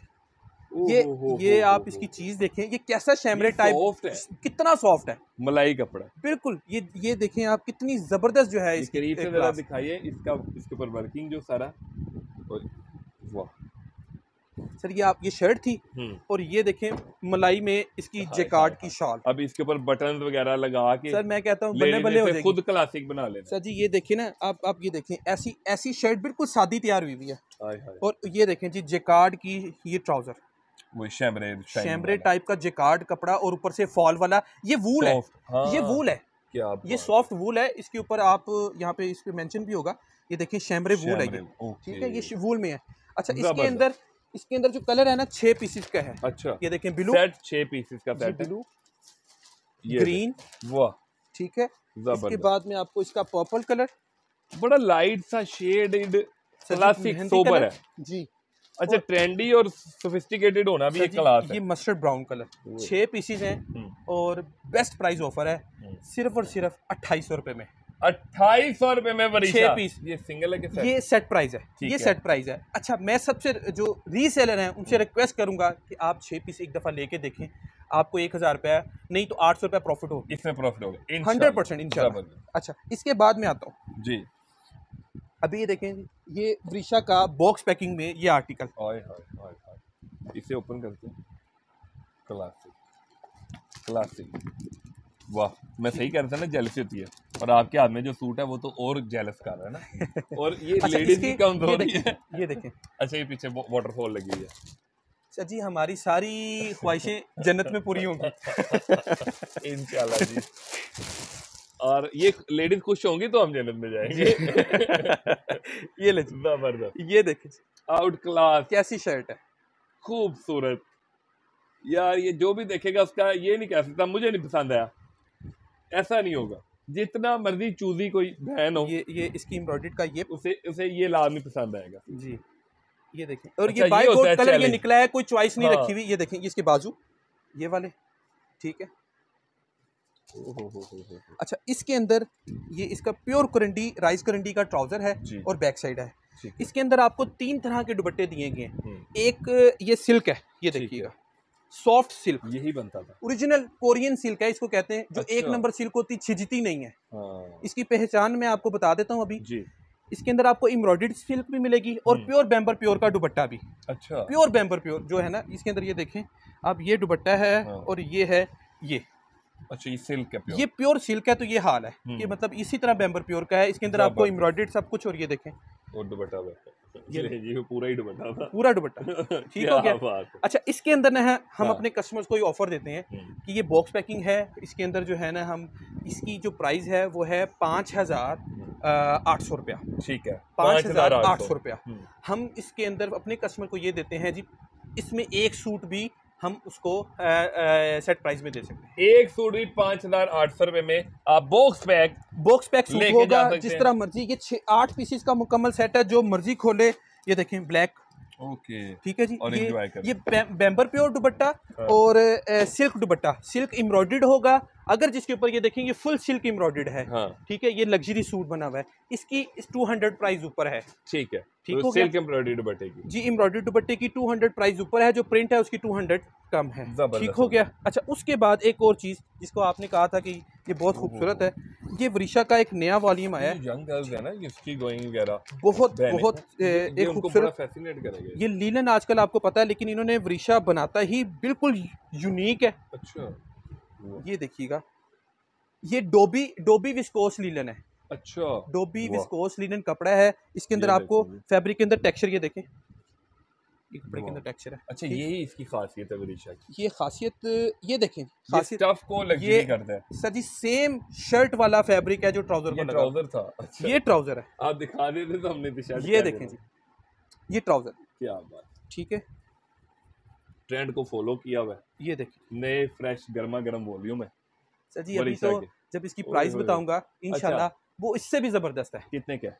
ये ये आप इसकी चीज़ देखें ये कैसा शैमरे टाइप कितना सॉफ्ट है।
मलाई कपड़ा।
बिल्कुल ये ये देखें आप कितनी ज़बरदस्त जो है इसकी
दिखाइए इसका इसके ऊपर वर्किंग जो सारा और वाह।
सर ये आप ये शर्ट थी?
हम्म।
और ये देखें मलाई में इसकी जेकार्ड की शॉल।
अब इसके ऊपर बटन वगैरह लगा के
सर मैं कहता हूँ बल्ले बल्ले हो
खुद क्लासिक बना लेना।
सर जी ये देखिए ना आप आप ये देखें ऐसी ऐसी शर्ट बिल्कुल सादी तैयार हुई हुई है। और ये देखें जी जेकार्ड की ये ट्राउज़र।
वो शैमरे
शैमरे टाइप का जेकार्ड कपड़ा और ऊपर से फॉल वाला ये वूल है।
हाँ,
ये वूल है।
क्या
ये सॉफ्ट वूल है। इसके ऊपर आप यहाँ पे इस पे मेंशन भी होगा। ये देखिए शैमरे वूल है ये। ठीक है ये वूल में है। अच्छा इसके अंदर इसके अंदर जो कलर है ना छह पीसेस का है।
अच्छा।
ये देखें ब्लू
सेट छह पीसेस का सेट
ब्लू ग्रीन
वाह।
ठीक है। इसके बाद में आपको इसका पर्पल कलर
बड़ा लाइट सा शेडेड क्लासिक सोबर है।
जी।
अच्छा ट्रेंडी और सोफिस्टिकेटेड होना भी एक क्लास है।
ये मस्टर्ड ब्राउन कलर। छह पीसेस हैं
हम्म,
और बेस्ट प्राइस ऑफ़र है
हम्म।
सिर्फ़ और सिर्फ़ अट्ठाईस सौ रुपए में।
अट्ठाईस सौ रुपए में
छह पीस।
ये सिंगल है कि सेट
ये सेट प्राइस है। ये
है।
सेट प्राइस है। अच्छा मैं सबसे जो रीसेलर हैं उनसे रिक्वेस्ट करूँगा कि आप छह पीस एक दफ़ा लेके देखें। आपको एक हज़ार रुपया नहीं तो आठ सौ रुपया प्रॉफिट होगी।
इसमें प्रॉफिट होगा।
हंड्रेड परसेंट इंशाल्लाह।
ज़बरदस्त।
अच्छा इसके बाद में आता हूँ।
जी।
अभी ये देखें ये वृषा का बॉक्स पैकिंग में ये आर्टिकल
इसे ओपन करते हैं। क्लासिक क्लासिक वाह मैं सही कह रहा था ना जेलसी होती है। और आपके हाथ में जो सूट है वो तो और जेलस कर रहा है ना। और ये
अच्छा
लेडीज़ की कम
ये
हो।
ये देखें।
अच्छा ये पीछे वाटरफॉल लगी हुई है।
सर जी हमारी सारी ख्वाहिशें जन्नत में पूरी होंगी।
इंशाल्लाह जी। और ये लेडीज़ खुश होंगी तो हम जन्नत में जाएँगे।
ये ले
ज़बरदस्त।
ये देखिए
आउट क्लास
कैसी शर्ट है?
खूबसूरत। यार ये जो भी देखेगा उसका ये नहीं कह सकता मुझे नहीं पसंद आया। ऐसा नहीं होगा। जितना मर्ज़ी चूजी कोई बहन हो
ये ये इसकी एम्ब्रॉयडरी का ये
उसे उसे ये लाजमी पसंद आएगा।
जी। ये देखें। और
अच्छा,
ये बाई
ये होता है
कलर ये निकला है कोई चॉइस नहीं
हाँ।
रखी हुई। ये देखें इसके बाजू ये वाले ठीक है? अच्छा इसके अंदर ये इसका प्योर करंडी राइस करंडी का ट्राउज़र है और बैक साइड है। इसके अंदर आपको तीन तरह के दुपट्टे दिए गए हैं।
हम्म,
एक ये सिल्क है ये देखिएगा। Soft silk.
यही बनता था।
ओरिजिनल कोरियन सिल्क है इसको कहते हैं जो
अच्छा। एक।
नंबर सिल्क होती छिजती नहीं है।
हाँ।
इसकी पहचान मैं आपको बता देता हूँ अभी।
जी।
इसके अंदर आपको एम्ब्रॉयडर्ड सिल्क भी मिलेगी और
हम्म।
प्योर बैम्बर प्योर का दुपट्टा भी।
अच्छा।
प्योर बैम्बर प्योर जो है ना इसके अंदर ये देखें अब ये दुपट्टा है
हाँ।
और ये है ये।
अच्छा ये सिल्क है
ये प्योर। सिल्क है तो ये हाल है।
हम्म।
कि मतलब इसी तरह बैम्बर प्योर का है। इसके अंदर आपको। एम्ब्रॉयडर्ड सब कुछ और ये देखें।
और दुपट्टा
ये
पूरा ही दुपट्टा था।
पूरा दुपट्टा। ठीक हो गया। अच्छा इसके अंदर ना है हम
हाँ।
अपने कस्टमर्स को ये ऑफ़र देते हैं
हम्म,
कि ये बॉक्स पैकिंग है इसके अंदर जो है ना हम इसकी जो प्राइस है वो है पाँच हज़ार आठ सौ रुपया।
ठीक है
पाँच हज़ार आठ सौ रुपया।
हम्म,
हम इसके अंदर अपने कस्टमर को ये देते हैं जी इसमें एक सूट भी हम उसको सेट प्राइस में दे सकते हैं।
एक सूट भी पाँच हज़ार आठ सौ रुपए में आप box pack
box pack suit होगा जिस तरह मर्ज़ी ये छः आठ पीसीस का मुकम्मल सेट है जो मर्ज़ी खोले। ये देखें ब्लैक
ओके।
ठीक है जी?
और
ये ये बैम्बर प्योर दुपट्टा
हाँ।
और ए, सिल्क दुपट्टा। सिल्क एम्ब्रॉयडर्ड होगा अगर जिसके ऊपर ये देखेंगे फुल सिल्क एम्ब्रॉयडर्ड है
हाँ।
ठीक है? ये लग्जरी सूट बना हुआ है। इसकी टू हंड्रेड प्राइस ऊपर है।
ठीक है।
ठीक
तो
हो
सिल्क एम्ब्रॉयडरी दुपट्टे की।
जी एम्ब्रॉयडर्ड दुपट्टे की टू हंड्रेड प्राइस ऊपर है जो प्रिंट है उसकी टू हंड्रेड कम है। ठीक हो गया? अच्छा उसके बाद एक और चीज़ जिसको आपने कहा था कि ये बहुत खूबसूरत है ये वरीशा का एक नया वॉल्यूम आया है।
यंग गर्ल्स है ना इसकी गोइंग वगैरह।
बहुत बहुत एक खूबसूरत ये। लीलन आजकल आपको पता है लेकिन इन्होंने वरीशा बनाता ही बिल्कुल यूनिक है।
अच्छा।
ये देखिएगा। ये डोबी डोबी विस्कोस लीलन है।
अच्छा।
डोबी विस्कोस लीलन कपड़ा है। इसके अंदर आपको फैब्रिक के अंदर टेक्सचर ये देखें। कपड़े के अंदर टेक्सचर है।
अच्छा। यही इसकी खासियत है विदिशा की।
ये खासियत ये देखें खासियत
स्टफ़ को
ये-
करता है?
सर जी सेम शर्ट वाला फैब्रिक है जो ट्राउज़र को
ट्राउज़र था। अच्छा।
ये ट्राउज़र है।
आप दिखा देते तो हमने
ये देखें जी। ये ट्राउज़र
क्या बात।
ठीक है?
ट्रेंड को फॉलो किया हुआ है।
ये देखें
नए फ्रेश गर्मा गर्म वॉल्यूम है।
सर जी अभी तो जब इसकी प्राइस। बताऊँगा इंशाल्लाह वो इससे भी ज़बरदस्त है।
कितने का?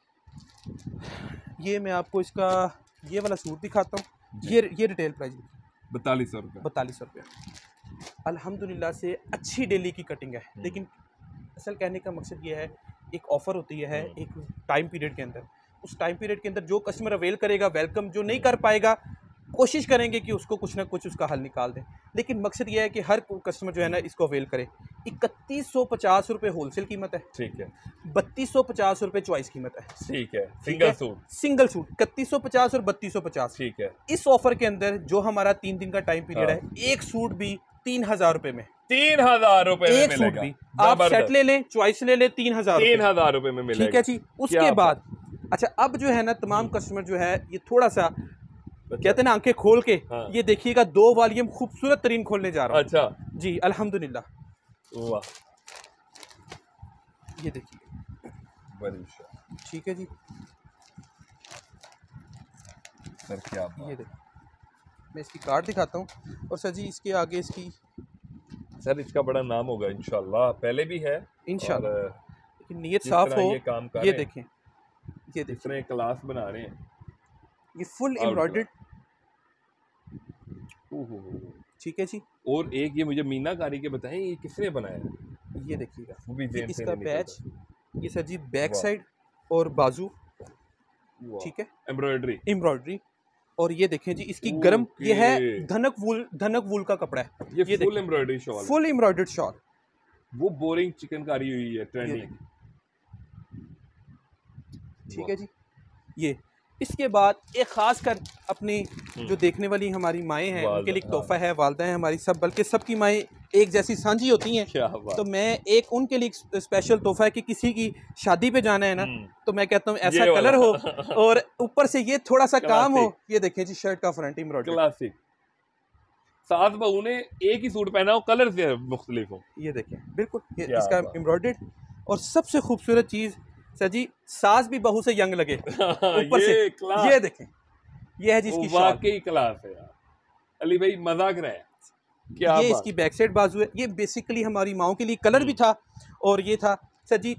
ये मैं आपको इसका ये वाला सूट दिखाता हूँ। ये ये रिटेल प्राइस
बतालीस सौ रुपये।
बतालीस सौ रुपया। अल्हम्दुलिल्लाह से अच्छी डेली की कटिंग है।
हम्म।
लेकिन असल कहने का मकसद ये है एक ऑफ़र होती है
हम्म।
एक टाइम पीरियड के अंदर। उस टाइम पीरियड के अंदर जो कस्टमर अवेल करेगा वेलकम जो नहीं कर पाएगा कोशिश करेंगे कि उसको कुछ ना कुछ उसका हल निकाल दें। लेकिन मकसद यह है कि हर कस्टमर जो है ना इसको अवेल करे। इकतीस सौ पचास रुपये होल सेल कीमत है।
ठीक है।
बत्तीस सौ पचास रुपये चॉइस कीमत है।
ठीक है। सिंगल सूट
सिंगल सूट इकतीस सौ पचास और बत्तीस सौ पचास।
ठीक है।
इस ऑफ़र के अंदर जो हमारा तीन दिन का टाइम पीरियड
हाँ।
है। एक सूट भी तीन हज़ार रुपए में।
तीन हज़ार रुपए में
एक सूट भी। आप सेट ले लें चॉइस ले लें तीन हज़ार
तीन हज़ार रुपए में मिलेगा
ठीक है जी? उसके बाद अच्छा अब जो है ना तमाम कस्टमर जो है ये थोड़ा सा कहते हैं ना आँखें खोल के
हाँ।
ये देखिएगा दो वॉल्यूम खूबसूरत तरीन खोलने जा रहा हूँ।
अच्छा।
जी अल्हम्दुलिल्लाह।
वाह।
ये देखिए। ठीक है जी।
सर क्या
ये देखिए। मैं इसकी कार्ड दिखाता हूँ। और सर जी इसके आगे इसकी
सर इसका बड़ा नाम होगा इनशाला पहले भी है।
लेकिन नीयत साफ़ हो
ये काम कर
ये देखें। ये देखें।
क्लास बना रहे हैं।
ये फुल एम्ब्रॉयडर्ड। ठीक है जी।
और एक ये मुझे मीनाकारी के बताएँ ये किसने बनाया?
ये देखिएगा।
वो भी
ये इसका बैच ये सर जी बैक साइड और बाजू। ठीक है?
एम्ब्रॉयडरी।
एम्ब्रॉयडरी। और ये देखें जी इसकी गरम ये है धनक वूल धनक वूल का कपड़ा है।
ये,
ये
full. Embroidery shawl
full embroidered shawl
वो बोरिंग चिकनकारी हुई है ट्रेंडिंग
ठीक है जी। ये इसके बाद एक खास कर अपनी जो देखने वाली हमारी माएँ हैं उनके लिए
हाँ।
तोहफा है वालदा हैं हमारी सब बल्कि सबकी माएँ एक जैसी साझी होती हैं। तो मैं एक उनके लिए स्पेशल तोहफा है कि किसी की शादी पे जाना है ना
हम्म,
तो मैं कहता हूँ ऐसा कलर हो और ऊपर से ये थोड़ा सा काम हो ये देखें जी शर्ट का फ्रंट एम्ब्रॉयडरी
क्लासिक सात बहू ने एक ही सूट पहना हो कलर से मुख्तलिफ़ हो।
ये देखिए बिल्कुल इसका
बात।
और सबसे खूबसूरत चीज़ सर जी सास भी बहू से यंग लगे। ऊपर से।
क्लास
ये देखें ये है जी
वो
इसकी शॉल
वाकई क्लास है यार। अली भाई मज़ाक रहे हैं। क्या
ये इसकी बैक साइड बाजू है। ये बेसिकली हमारी माओ के लिए कलर भी था और ये था। सर जी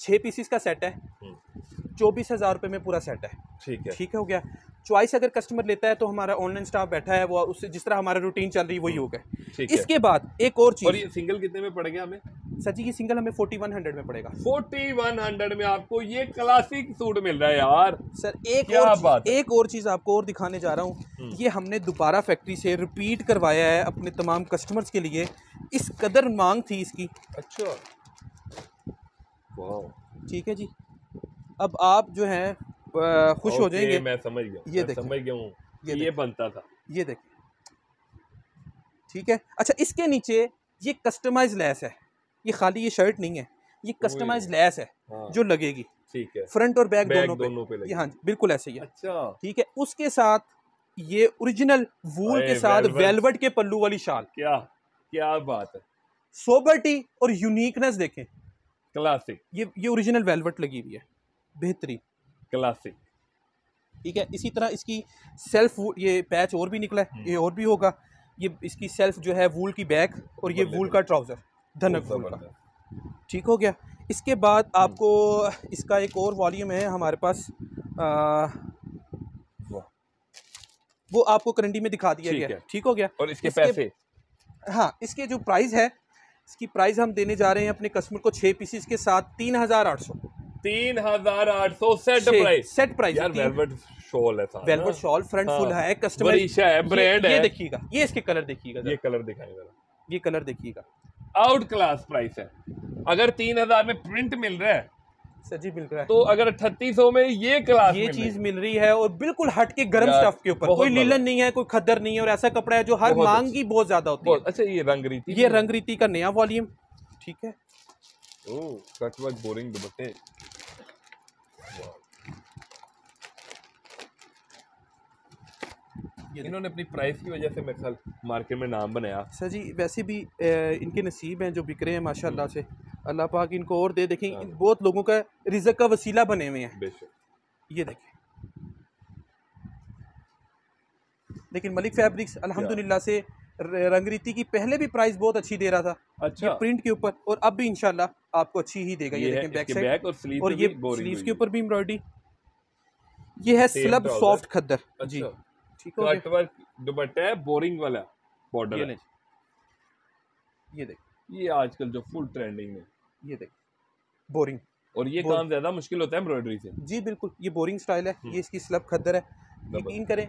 छः पीसीस का सेट है।
हम्म।
चौबीस हज़ार रुपये में पूरा सेट है।
ठीक है।
ठीक हो गया। चॉइस अगर कस्टमर लेता है तो हमारा ऑनलाइन स्टाफ बैठा है वो उससे जिस तरह हमारा रूटीन चल रही है वही होगा इसके बाद एक और
और
चीज़।
ये सिंगल कितने में पड़ गया हमें?
सर जी ये सिंगल हमें फोर्टी वन हंड्रेड में पड़ेगा।
फोर्टी वन हंड्रेड में आपको ये क्लासिक सूट मिल रहा है यार।
सर एक और
बात
एक और चीज़ आपको और दिखाने जा रहा हूँ।
हम्म।
ये हमने दोबारा फैक्ट्री से रिपीट करवाया है अपने तमाम कस्टमर्स के लिए। इस कदर मांग थी इसकी।
अच्छा।
ठीक है जी। अब आप जो हैं खुश हो जाएँगे।
मैं समझ गया
ये
मैं
देखिए।
समझ गया हूँ
ये
ये बनता था।
ये देखिए ठीक है? अच्छा इसके नीचे ये कस्टमाइज लेस है। ये खाली ये शर्ट नहीं है। ये कस्टमाइज लेस है
हाँ।
जो लगेगी।
ठीक है।
फ्रंट और बैक
बैग
दोनों पे।
दोनों पे
ये हाँ जी बिल्कुल ऐसे ही है।
अच्छा।
ठीक है? उसके साथ ये ओरिजिनल वूल के साथ वेलवेट के पल्लू वाली शाल।
क्या क्या बात है।
सोबर्टी और यूनिकनेस देखें।
क्लासिक
ये ये ओरिजिनल वेलवेट लगी हुई है। बेहतरीन।
क्लासिक
ठीक है? इसी तरह इसकी सेल्फ ये पैच और भी निकला है
हम्म।
ये और भी होगा। ये इसकी सेल्फ जो है वूल की बैक और ये वूल का ट्राउज़र धनक वूल का। ठीक हो गया। इसके बाद आपको इसका एक और वॉल्यूम है हमारे पास आ, वो। आपको करंडी में दिखा दिया गया। ठीक हो गया।
और इसके
इसके-
पैसे?
हाँ इसके जो प्राइस है इसकी प्राइस हम देने जा रहे हैं अपने कस्टमर को छः पीसीस के साथ तीन हज़ार आठ सौ।
तीन हज़ार आठ सौ सेट प्राइस
सेट प्राइस
यार वेलवेट शॉल है साथ
वेलवेट शॉल फ्रंट
हाँ।
फुल है कस्टमर
है ब्रांड है ये
देखिएगा ये इसके कलर देखिएगा
ये कलर दिखाएँ जरा।
ये कलर देखिएगा।
आउट क्लास प्राइस है। अगर तीन हज़ार में प्रिंट मिल रहा है
सर जी मिल रहा है।
तो अगर अठतीस में ये क्लास
ये चीज़ मिल रही है और बिल्कुल हट के गर्म स्टफ़ के ऊपर। कोई लीलन नहीं है कोई खद्दर नहीं है और ऐसा कपड़ा है जो हर मांग की बहुत ज़्यादा होती
बहुत अच्छा ये रंग रीति
है ये रंग रीति का नया वॉल्यूम ठीक है?
ओ कटवर्क बोरिंग दुपट्टे
ये देखिए।
इन्होंने अपनी प्राइस की वजह से मेरे ख्याल मार्केट में नाम बनाया।
सर जी वैसे भी अ, इनके नसीब हैं जो बिक रहे हैं माशाल्लाह से। अल्लाह पाक इनको और दे। देखें
हाँ।
इन बहुत लोगों का रिजक का वसीला बने हुए हैं। ये देखें। लेकिन मलिक फैब्रिक्स अल्हम्दुलिल्लाह से रंगरीति की पहले भी प्राइस बहुत अच्छी दे रहा था। ये
अच्छा
प्रिंट के ऊपर और अब भी इंशाल्लाह आपको अच्छी ही देगा। ये,
ये
देखें बैक साइड
और स्लीव
और ये स्लीव्स के ऊपर भी एम्ब्रॉयडरी ये है स्लब सॉफ्ट खद्दर। जी।
अच्छा।
ठीक हो गया
कटवर्क दुपट्टा है बोरिंग वाला बॉर्डर
ये, ये देख।
ये आजकल जो फुल ट्रेंडिंग है
ये देख। बोरिंग।
और ये काम ज़्यादा मुश्किल होता है एम्ब्रॉयडरी से।
जी बिल्कुल। ये बोरिंग स्टाइल है
हम्म।
ये इसकी स्लब खद्दर है। यकीन करें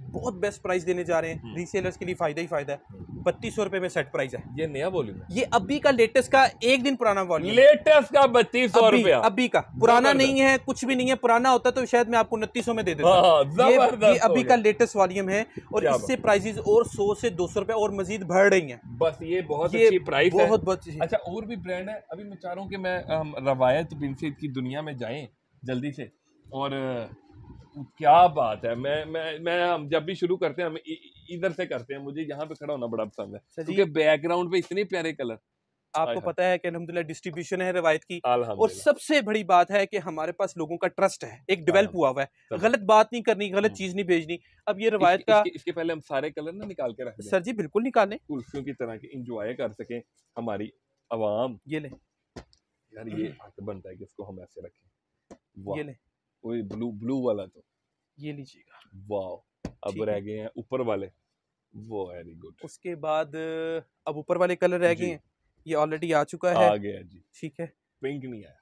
बहुत बेस्ट प्राइस देने जा रहे हैं।
हम्म।
रीसेलर्स के लिए फ़ायदा ही फ़ायदा है। बत्तीस सौ रुपये में सेट प्राइस है।
ये नया वॉल्यूम है।
ये अभी का लेटेस्ट का एक दिन पुराना वॉल्यूम
लेटेस्ट का बत्तीस सौ
अभी
रुपया।
अभी का। पुराना नहीं है कुछ भी नहीं है। पुराना होता तो शायद मैं आपको उनतीस में दे देता।
हाँ,
ये, ये अभी का लेटेस्ट वॉल्यूम है और इससे प्राइजेस और सौ से दो सौ रुपए और मजीद बढ़ रही है।
बस ये बहुत अच्छी प्राइस
बहुत बहुत
अच्छा और भी ब्रांड है। अभी मैं चाह रहा हूँ कि मैं रवायत बिन सईद की दुनिया में जाए जल्दी से। और क्या बात है। मैं मैं मैं हम जब भी शुरू करते हैं हम इधर से करते हैं। मुझे यहाँ पे खड़ा होना बड़ा पसंद है। क्योंकि बैकग्राउंड पे इतने प्यारे कलर
आपको। पता है कि अलहमदिल्ला डिस्ट्रीब्यूशन है रवायत की। और सबसे बड़ी बात है कि हमारे पास लोगों का ट्रस्ट है। एक डेवलप हुआ हुआ है। गलत बात नहीं करनी गलत
हम्म।
चीज़ नहीं भेजनी। अब ये रवायत का
इसके, इसके पहले हम सारे कलर ना निकाल के रख
सर जी बिल्कुल निकालें।
कुल्फियों की तरह के इंजॉय कर सकें हमारी आवाम।
ये ले।
यार ये हक बनता है कि इसको हम ऐसे रखें।
ये ले।
वही ब्लू ब्लू वाला तो।
ये लीजिएगा।
वाह अब रह गए हैं ऊपर वाले। वो वेरी गुड
उसके बाद अब ऊपर वाले कलर रह गए हैं। ये ऑलरेडी आ चुका है।
आ गया जी।
ठीक है।
पिंक नहीं आया।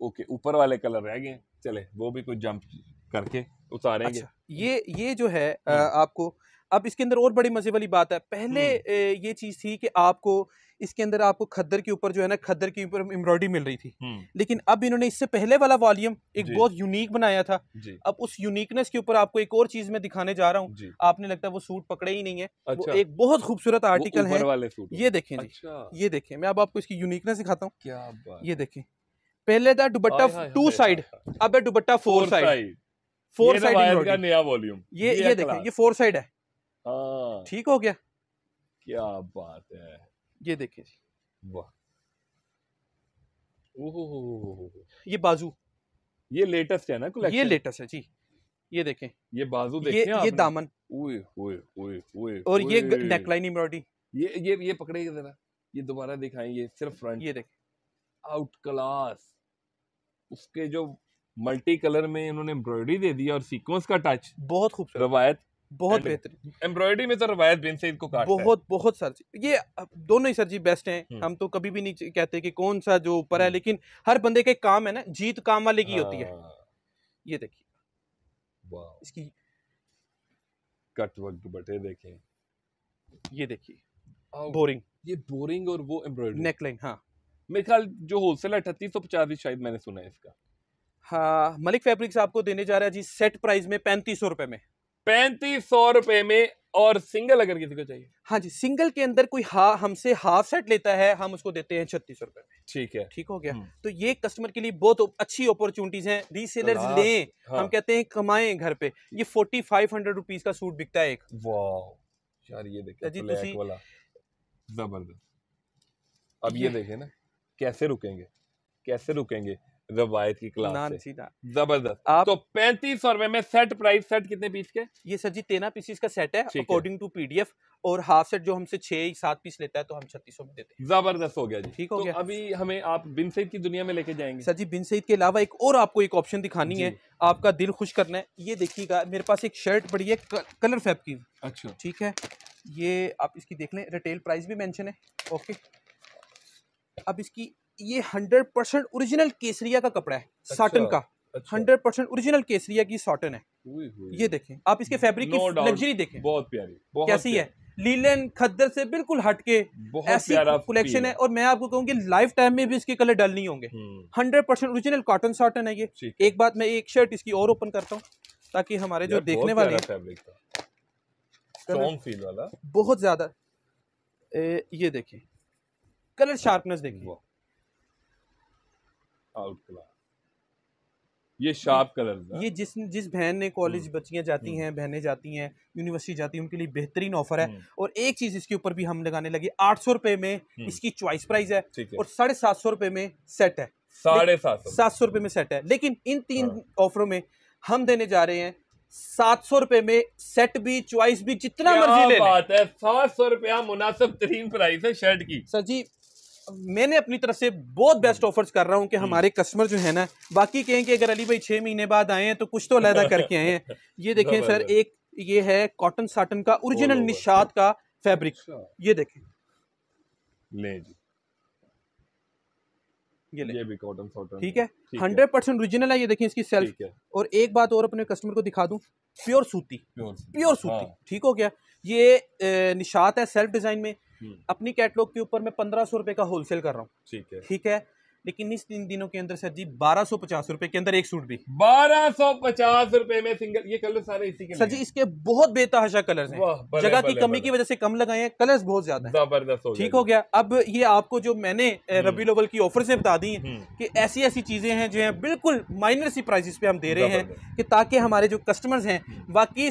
ओके ऊपर वाले कलर रह गए चले वो भी कुछ जंप करके उतारेंगे।
अच्छा ये ये जो है अ,
हम्म।
आपको अब इसके अंदर और बड़ी मज़े वाली बात है। पहले
हम्म।
ये चीज़ थी कि आपको इसके अंदर आपको खद्दर के ऊपर जो है ना खद्दर के ऊपर एम्ब्रॉयडरी मिल रही थी।
हम्म,
लेकिन अब इन्होंने इससे पहले वाला वॉल्यूम एक बहुत यूनिक बनाया था। अब उस यूनिकनेस के ऊपर आपको एक और चीज़ में दिखाने जा रहा हूँ। आपने लगता है वो सूट पकड़े ही नहीं है।
अच्छा।
वो एक बहुत खूबसूरत आर्टिकल है। ये देखें
अच्छा।
ये देखें मैं अब आपको इसकी यूनिकनेस दिखाता हूँ।
क्या
ये देखें पहले था
हाय,
टू साइड। अब है dupatta four side four side
का नया वॉल्यूम
ये ये देखें ये फोर साइड है।
हाँ।
ठीक हो गया?
क्या बात है।
ये देखिए जी।
वाह।
ये बाजू।
ये लेटेस्ट है ना कलेक्शन?
ये लेटेस्ट है जी। ये देखें।
ये बाजू देखें
ये ये दामन।
ओए ओए ओए ओए
और ये नेकलाइन एम्ब्रॉयडरी।
ये ये ये पकड़ेगा जरा ये दोबारा दिखाएँ ये सिर्फ़ फ्रंट
ये देखें।
आउट क्लास उसके जो मल्टी कलर में इन्होंने एम्ब्रॉयडरी दे दिया और सीक्वेंस का टच
बहुत खूबसूरत।
रवायत
बहुत बेहतरीन।
एम्ब्रॉयडरी में तो रवायत बिन सईद को काटता है।
बहुत बहुत सर जी ये दोनों ही सर जी बेस्ट हैं।
हम्म।
हम तो कभी भी नहीं कहते कि कौन सा जो ऊपर है
हम्म।
लेकिन हर बंदे का काम है ना जीत काम वाले की होती है।
हाँ,
ये देखिए। इसकी
कट वर्क दुपट्टे देखें।
ये देखिए। बोरिंग।
ये बोरिंग और वो एम्ब्रॉयडरी
नेकलाइन हाँ।
मेरे ख्याल जो होलसेल अठतीस सौ पचास शायद मैंने सुना है इसका।
हाँ मलिक फैब्रिक्स आपको देने जा रहा है जी सेट प्राइस में पैंतीस सौ रुपए में।
पैंतीस सौ रुपए में और सिंगल अगर किसी को चाहिए।
हाँ जी सिंगल के अंदर कोई हा हमसे हाफ़ सेट लेता है हम उसको देते हैं छत्तीस रुपए में।
ठीक है।
ठीक हो गया।
हम्म।
तो ये कस्टमर के लिए बहुत अच्छी अपॉर्चुनिटीज़ हैं। रीसेलर्स लें
हाँ।
हम कहते हैं कमाएँ घर पे। ये फोर्टी फाइव हंड्रेड रुपीज़ का सूट बिकता है एक।
वाह यार ये देखें
जी, तुसी-
ज़बरदस्त। अब ये- देखें ना कैसे रुकेंगे? कैसे रुकेंगे? रवायत की क्लास
ना
से।
जी ना
ज़बरदस्त।
आप-
तो पैंतीस सौ रुपए में सेट प्राइस सेट कितने पीस के?
ये सर जी तेरह पीसीस का सेट है
है।
अकॉर्डिंग टू पीडीएफ और हाफ़ सेट जो हमसे छह सात पीस लेता है तो हम छत्तीस सौ में देते हैं।
ज़बरदस्त हो गया जी।
ठीक हो
तो
गया।
अभी हमें आप बिन सईद की दुनिया में लेके जाएँगे।
सर जी बिन सईद के अलावा एक और आपको एक ऑप्शन दिखानी है आपका दिल खुश करना है। ये देखिएगा मेरे पास एक शर्ट पड़ी है कलर फैब की।
अच्छा।
ठीक है? ये आप इसकी देख लें रिटेल प्राइस भी मेंशन है। ओके अब इसकी ये हंड्रेड परसेंट ओरिजिनल केसरिया का कपड़ा है अच्छा, साटन का।
अच्छा।
हंड्रेड परसेंट ओरिजिनल केसरिया की साटन है। ये देखें आप इसके फैब्रिक
No
की लग्जरी देखें।
बहुत प्यारी बहुत
कैसी है? लीलन खद्दर से बिल्कुल हटके ऐसी कलेक्शन है। और मैं आपको कहूँ कि लाइफ टाइम में भी इसके कलर डल नहीं होंगे।
हम्म,
hundred percent original cotton satin है ये। एक बात मैं एक शर्ट इसकी और ओपन करता हूँ ताकि हमारे जो देखने वाले
feel वाला।
बहुत ज़्यादा ये देखिए कलर शार्पनेस देखिए
आउट ये शार्प कलर
ये जिस जिस बहन ने कॉलेज
हम्म,
बच्चियाँ जाती
हम्म।
हैं बहनें जाती हैं यूनिवर्सिटी जाती हैं उनके लिए बेहतरीन ऑफ़र है।
हम्म,
और एक चीज़ इसके ऊपर भी हम लगाने लगे आठ सौ रुपए में इसकी चॉइस प्राइस है और साढ़े सात सौ रुपए में सेट है।
साढ़े सात
सात सौ रुपए में सेट है। लेकिन इन तीन
हाँ।
ऑफरों में हम देने जा रहे हैं सात सौ रुपए में सेट भी चॉइस भी जितना मर्ज़ी ले
बात है। सात सौ रुपया मुनासिब तरीन प्राइस है शर्ट की।
सर जी मैंने अपनी तरफ़ से बहुत बेस्ट ऑफर्स कर रहा हूँ कि
हम्म।
हमारे कस्टमर जो है ना बाकी कहें कि अगर अली भाई छह महीने बाद आए हैं तो कुछ तो अलहदा करके आए हैं। ये देखें सर एक ये है कॉटन साटन का ओरिजिनल। निशात का फैब्रिक
अच्छा।
ये देखें।
ले जी।
ये ले।
ये भी कॉटन सॉटन
ठीक है। हंड्रेड परसेंट ओरिजिनल है ये देखें इसकी सेल्फ और एक बात और अपने कस्टमर को दिखा दूँ प्योर सूती।
प्योर
सूती
हाँ।
ठीक हो गया। ये निशात है सेल्फ डिज़ाइन में।
हम्म,
अपनी कैटलॉग के ऊपर मैं पंद्रह सौ रुपए का होलसेल कर रहा हूँ।
ठीक है।
ठीक है? लेकिन इस तीन दिनों के अंदर सर जी बारह सौ पचास रुपए के अंदर एक सूट भी।
बारह सौ पचास रुपए में सिंगल ये कलर सारे इसी के
सर जी इसके बहुत बेतहाशा कलर्स हैं। जगह की कमी की वजह से कम लगाए हैं कलर्स बहुत ज़्यादा
ज़बरदस्त
ठीक हो गया? अब ये आपको जो मैंने
हम्म।
रबी लोवल की ऑफ़र से बता दी हैं
हम्म,
कि ऐसी ऐसी चीज़ें हैं जो है बिल्कुल माइनर सी प्राइसेस पे हम दे रहे हैं कि ताकि हमारे जो कस्टमर्स हैं वाकई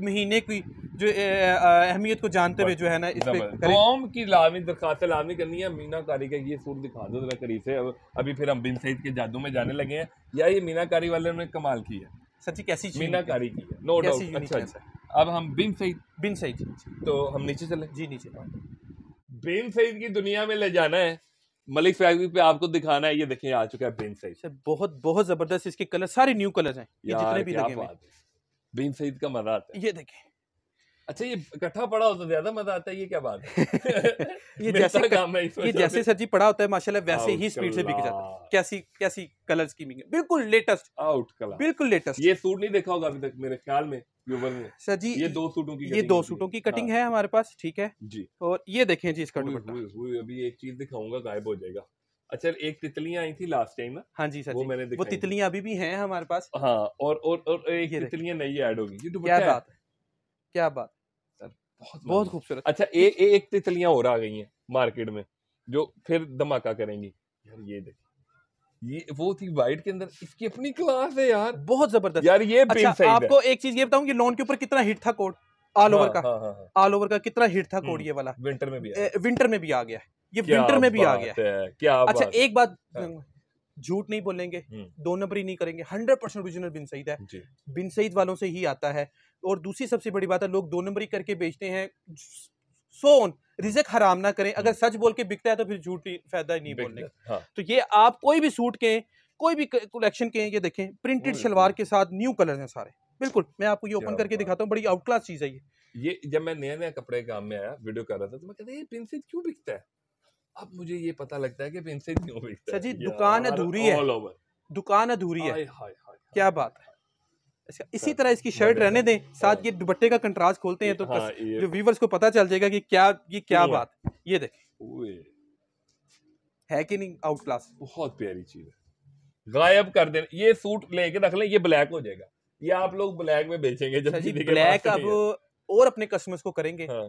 महीने की जो अहमियत को जानते हुए जो है ना इस
कौम की लाजमी दरखास्त लाजमी करनी है। मीनाकारी का ये सूट दिखा दो जरा करीब से। अब अभी फिर हम बिन सईद के जादू में जाने लगे हैं। या ये मीनाकारी वाले ने कमाल की है।
सच्ची कैसी
मीनाकारी की है। नो डाउट अच्छा अच्छा। अब हम बिन सईद
बिन जी
तो हम नीचे चले?
जी नीचे।
बिन सईद की दुनिया में ले जाना है। मलिक फैक्ट्री पे आपको दिखाना है। ये देखिए आ चुका है बिन सईद।
बहुत बहुत ज़बरदस्त इसके कलर सारे न्यू कलर्स हैं। ये जितने भी लगे हैं।
है बिन सईद का मज़ा आता है।
ये देखें।
अच्छा ये इकट्ठा पड़ा हो तो ज़्यादा मज़ा आता है ये क्या बात है?
ये जैसे
काम है
ये जैसे सर जी पड़ा होता है माशाल्लाह वैसे ही स्पीड से बिक जाता है। कैसी कैसी कलर्स की बिक बिल्कुल लेटेस्ट
आउट कला।
बिल्कुल लेटेस्ट
ये सूट नहीं देखा होगा अभी तक मेरे ख्याल में
सर जी
ये दो सूटों की
ये दो
होती
सूटों की
हाँ,
कटिंग है। हमारे पास ठीक है?
जी।
और ये देखें जी इसका
अभी एक चीज़ दिखाऊँगा गायब हो जाएगा। अच्छा एक तितलियाँ आई थी लास्ट टाइम ना
हाँ जी सर
वो मैंने
वो तितलियाँ अभी भी हैं हमारे पास।
हाँ और और और एक तितलियाँ नई ऐड होगी। ये
क्या बात है। क्या बात।
बहुत
बहुत खूबसूरत।
अच्छा एक एक तितलियाँ और आ गई हैं मार्केट में जो फिर धमाका करेंगी। यार ये देख। ये वो थी वाइट के अंदर। इसकी अपनी क्लास है यार।
बहुत ज़बरदस्त।
यार ये
अच्छा
है।
आपको एक चीज़ ये बताऊँ कि लोन के ऊपर कितना हिट था कोड ऑल ओवर
हाँ,
का।
हाँ, हाँ, हाँ,
ऑल ओवर का कितना हिट था
हम्म,
कोड ये वाला?
विंटर में भी
विंटर में भी आ गया है। ये विंटर में भी आ गया है।
क्या
अच्छा
बात
एक बात
हाँ।
झूठ नहीं बोलेंगे
हम्म।
दो नंबरी नहीं करेंगे hundred percent original Bin Saeed है। बिन सईद वालों से ही आता है। और दूसरी सबसे बड़ी बात है लोग दो नंबरी करके बेचते हैं सोन रिजक हराम ना करें। अगर सच बोल के बिकता है तो फिर झूठ फ़ायदा ही नहीं बोलने का।
हाँ।
तो ये आप कोई भी सूट के कोई भी कलेक्शन के ये देखें प्रिंटेड
ओए
शलवार के साथ न्यू कलर हैं सारे। बिल्कुल मैं आपको ये ओपन करके दिखाता हूँ बड़ी आउट क्लास चीज़ है ये।
ये जब मैं नया नया कपड़े काम में आया वीडियो कर रहा था तो मैं कहता ये पिंसेट क्यों बिकता है? अब मुझे ये पता लगता है कि पिंसेट क्यों बिकता है
सर जी, दुकान अधूरी है। दुकान अधूरी है। क्या बात है। इसी तरह इसकी शर्ट रहने दें साथ
हाँ।
ये दुपट्टे का कंट्रास्ट खोलते हैं तो
हाँ,
जो व्यूवर्स को पता चल जाएगा कि क्या ये क्या
है?
बात ये देखें। है कि नहीं आउट क्लास
बहुत प्यारी चीज़ है। गायब कर देना। ये सूट लेके रख लें ये ब्लैक हो जाएगा। ये आप लोग ब्लैक में बेचेंगे जब
जी ब्लैक अब और अपने कस्टमर्स को करेंगे।
हाँ,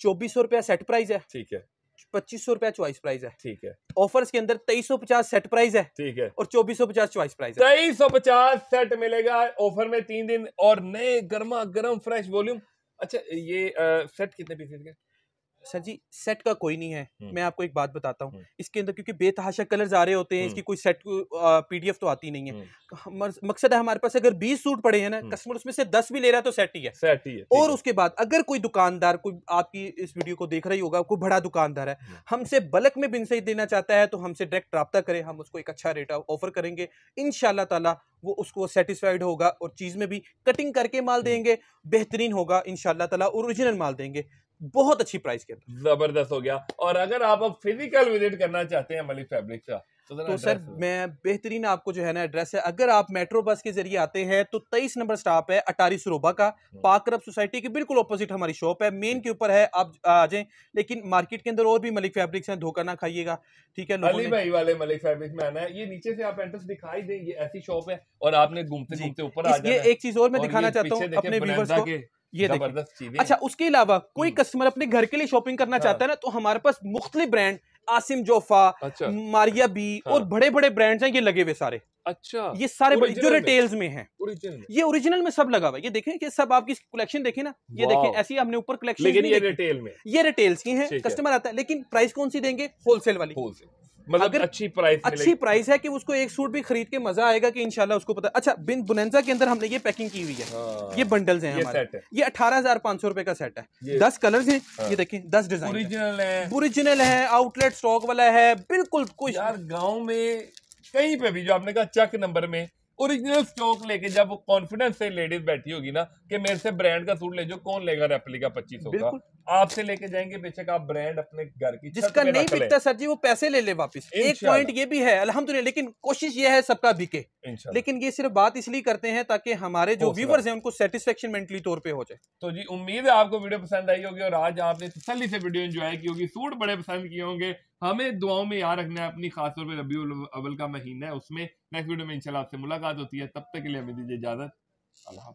चौबीस सौ रुपया सेट प्राइस है।
ठीक है।
पच्चीस सौ रुपया चॉइस प्राइस है।
ठीक है।
ऑफर्स के अंदर तेईस सौ पचास सेट प्राइस है
ठीक है।
और चौबीस सौ पचास चॉइस प्राइस है।
तेईस सौ पचास सेट मिलेगा ऑफ़र में तीन दिन और नए गर्मा गर्म फ्रेश वॉल्यूम अच्छा ये आ, सेट कितने पीसेस के
सर जी सेट का कोई नहीं है। मैं आपको एक बात बताता हूँ। इसके अंदर क्योंकि बेतहाशा कलर्स आ रहे होते हैं। इसकी कोई सेट पीडीएफ तो आती नहीं है
हम्म,
मकसद है हमारे पास अगर 20 सूट पड़े हैं ना। कस्टमर उसमें से 10 भी ले रहा है तो सेट ही है
सेट ही है
और। उसके बाद अगर कोई दुकानदार कोई आपकी इस वीडियो को देख रही होगा कोई बड़ा दुकानदार है। हमसे बल्क में बिन सही देना चाहता है तो हमसे डायरेक्ट रब्ता करें हम उसको एक अच्छा रेट ऑफ़र करेंगे इन ताला वो उसको सेटिस्फाइड होगा और चीज़ में भी कटिंग करके माल। देंगे बेहतरीन होगा इन ताला ओरिजिनल माल देंगे बहुत अच्छी प्राइस के अंदर।
ज़बरदस्त हो गया। और अगर आप अब फ़िज़िकल विज़िट करना चाहते हैं मलिक फैब्रिक का तो,
तो सर मैं बेहतरीन आपको जो है ना एड्रेस है। अगर आप मेट्रो बस के ज़रिए आते हैं तो तेईस नंबर स्टॉप है अटारी सरोबा का।
हम्म।
पाक अरब सोसाइटी के बिल्कुल ऑपोजिट हमारी शॉप है। मेन के ऊपर है आप आ जाएँ। लेकिन मार्केट के अंदर और भी मलिक फैब्रिक्स हैं धोखा ना खाइएगा। ठीक है
अली भाई वाले मलिक फैब्रिक में आना है। ये नीचे से आप एंट्रेंस दिखाई दे ये ऐसी शॉप है और आपने घूमते घूमते ऊपर
ये एक चीज़ और मैं दिखाना चाहता हूँ अपने व्यूवर्स के ये
ज़बरदस्त चीज़ें
अच्छा उसके अलावा कोई
हम्म।
कस्टमर अपने घर के लिए शॉपिंग करना
हाँ।
चाहता है ना तो हमारे पास मुख्तलिफ़ ब्रांड आसिम जोफा
अच्छा।
मारिया बी
हाँ।
और बड़े बड़े ब्रांड्स हैं ये लगे हुए सारे।
अच्छा।
ये सारे जो
Original में?
रिटेल्स में हैं। ये ओरिजिनल में सब लगा हुआ ये देखें कि सब आपकी कलेक्शन देखें ना। ये। देखें ऐसी हमने ऊपर कलेक्शन
लेकिन ये रिटेल में?
ये रिटेल्स की हैं
है।
कस्टमर आता है लेकिन प्राइस कौन सी देंगे? होलसेल वाली।
होलसेल मतलब
अगर
अच्छी प्राइस
अच्छी प्राइस है कि उसको एक सूट भी खरीद के मज़ा आएगा कि इनशाला उसको पता अच्छा बिन बुनजा के अंदर हमने ये पैकिंग की हुई है। ये बंडल्स हैं
हाँ। ये
हमारे।
सेट है।
ये अठारह हज़ार पाँच सौ रुपए का सेट है। दस कलर्स हैं।
हाँ।
ये देखें दस डिज़ाइन
ओरिजिनल है।
ओरिजिनल है आउटलेट स्टॉक वाला है बिल्कुल कुछ
यार गाँव में कहीं पे भी जो आपने कहा चक नंबर में ओरिजिनल स्टॉक लेके जब वो कॉन्फिडेंस से लेडीज़ बैठी होगी ना कि मेरे से ब्रांड का सूट ले जो कौन लेगा रेप्लिका पच्चीस सौ का? आपसे लेके जाएँगे बेशक आप ब्रांड अपने घर की
जिसका नहीं बिकता सर जी वो पैसे ले ले वापस। एक पॉइंट ये भी है अल्हम्दुलिल्लाह लेकिन कोशिश ये है सबका बिके। लेकिन ये सिर्फ़ बात इसलिए करते हैं ताकि हमारे जो व्यूवर्स हैं। उनको सेटिस्फेक्शन मेंटली तौर पे हो जाए।
तो जी उम्मीद है आपको वीडियो पसंद आई होगी और आज आपने तसल्ली से वीडियो एंजॉय की होगी। सूट बड़े पसंद किए होंगे। हमें दुआओं में याद रखना है अपनी खासतौर पर रबी अव्वल का महीना है उसमें नेक्स्ट वीडियो में इंशाल्लाह आपसे मुलाकात होती है, तब तक के लिए हमें दीजिए इजाज़त। अल्लाह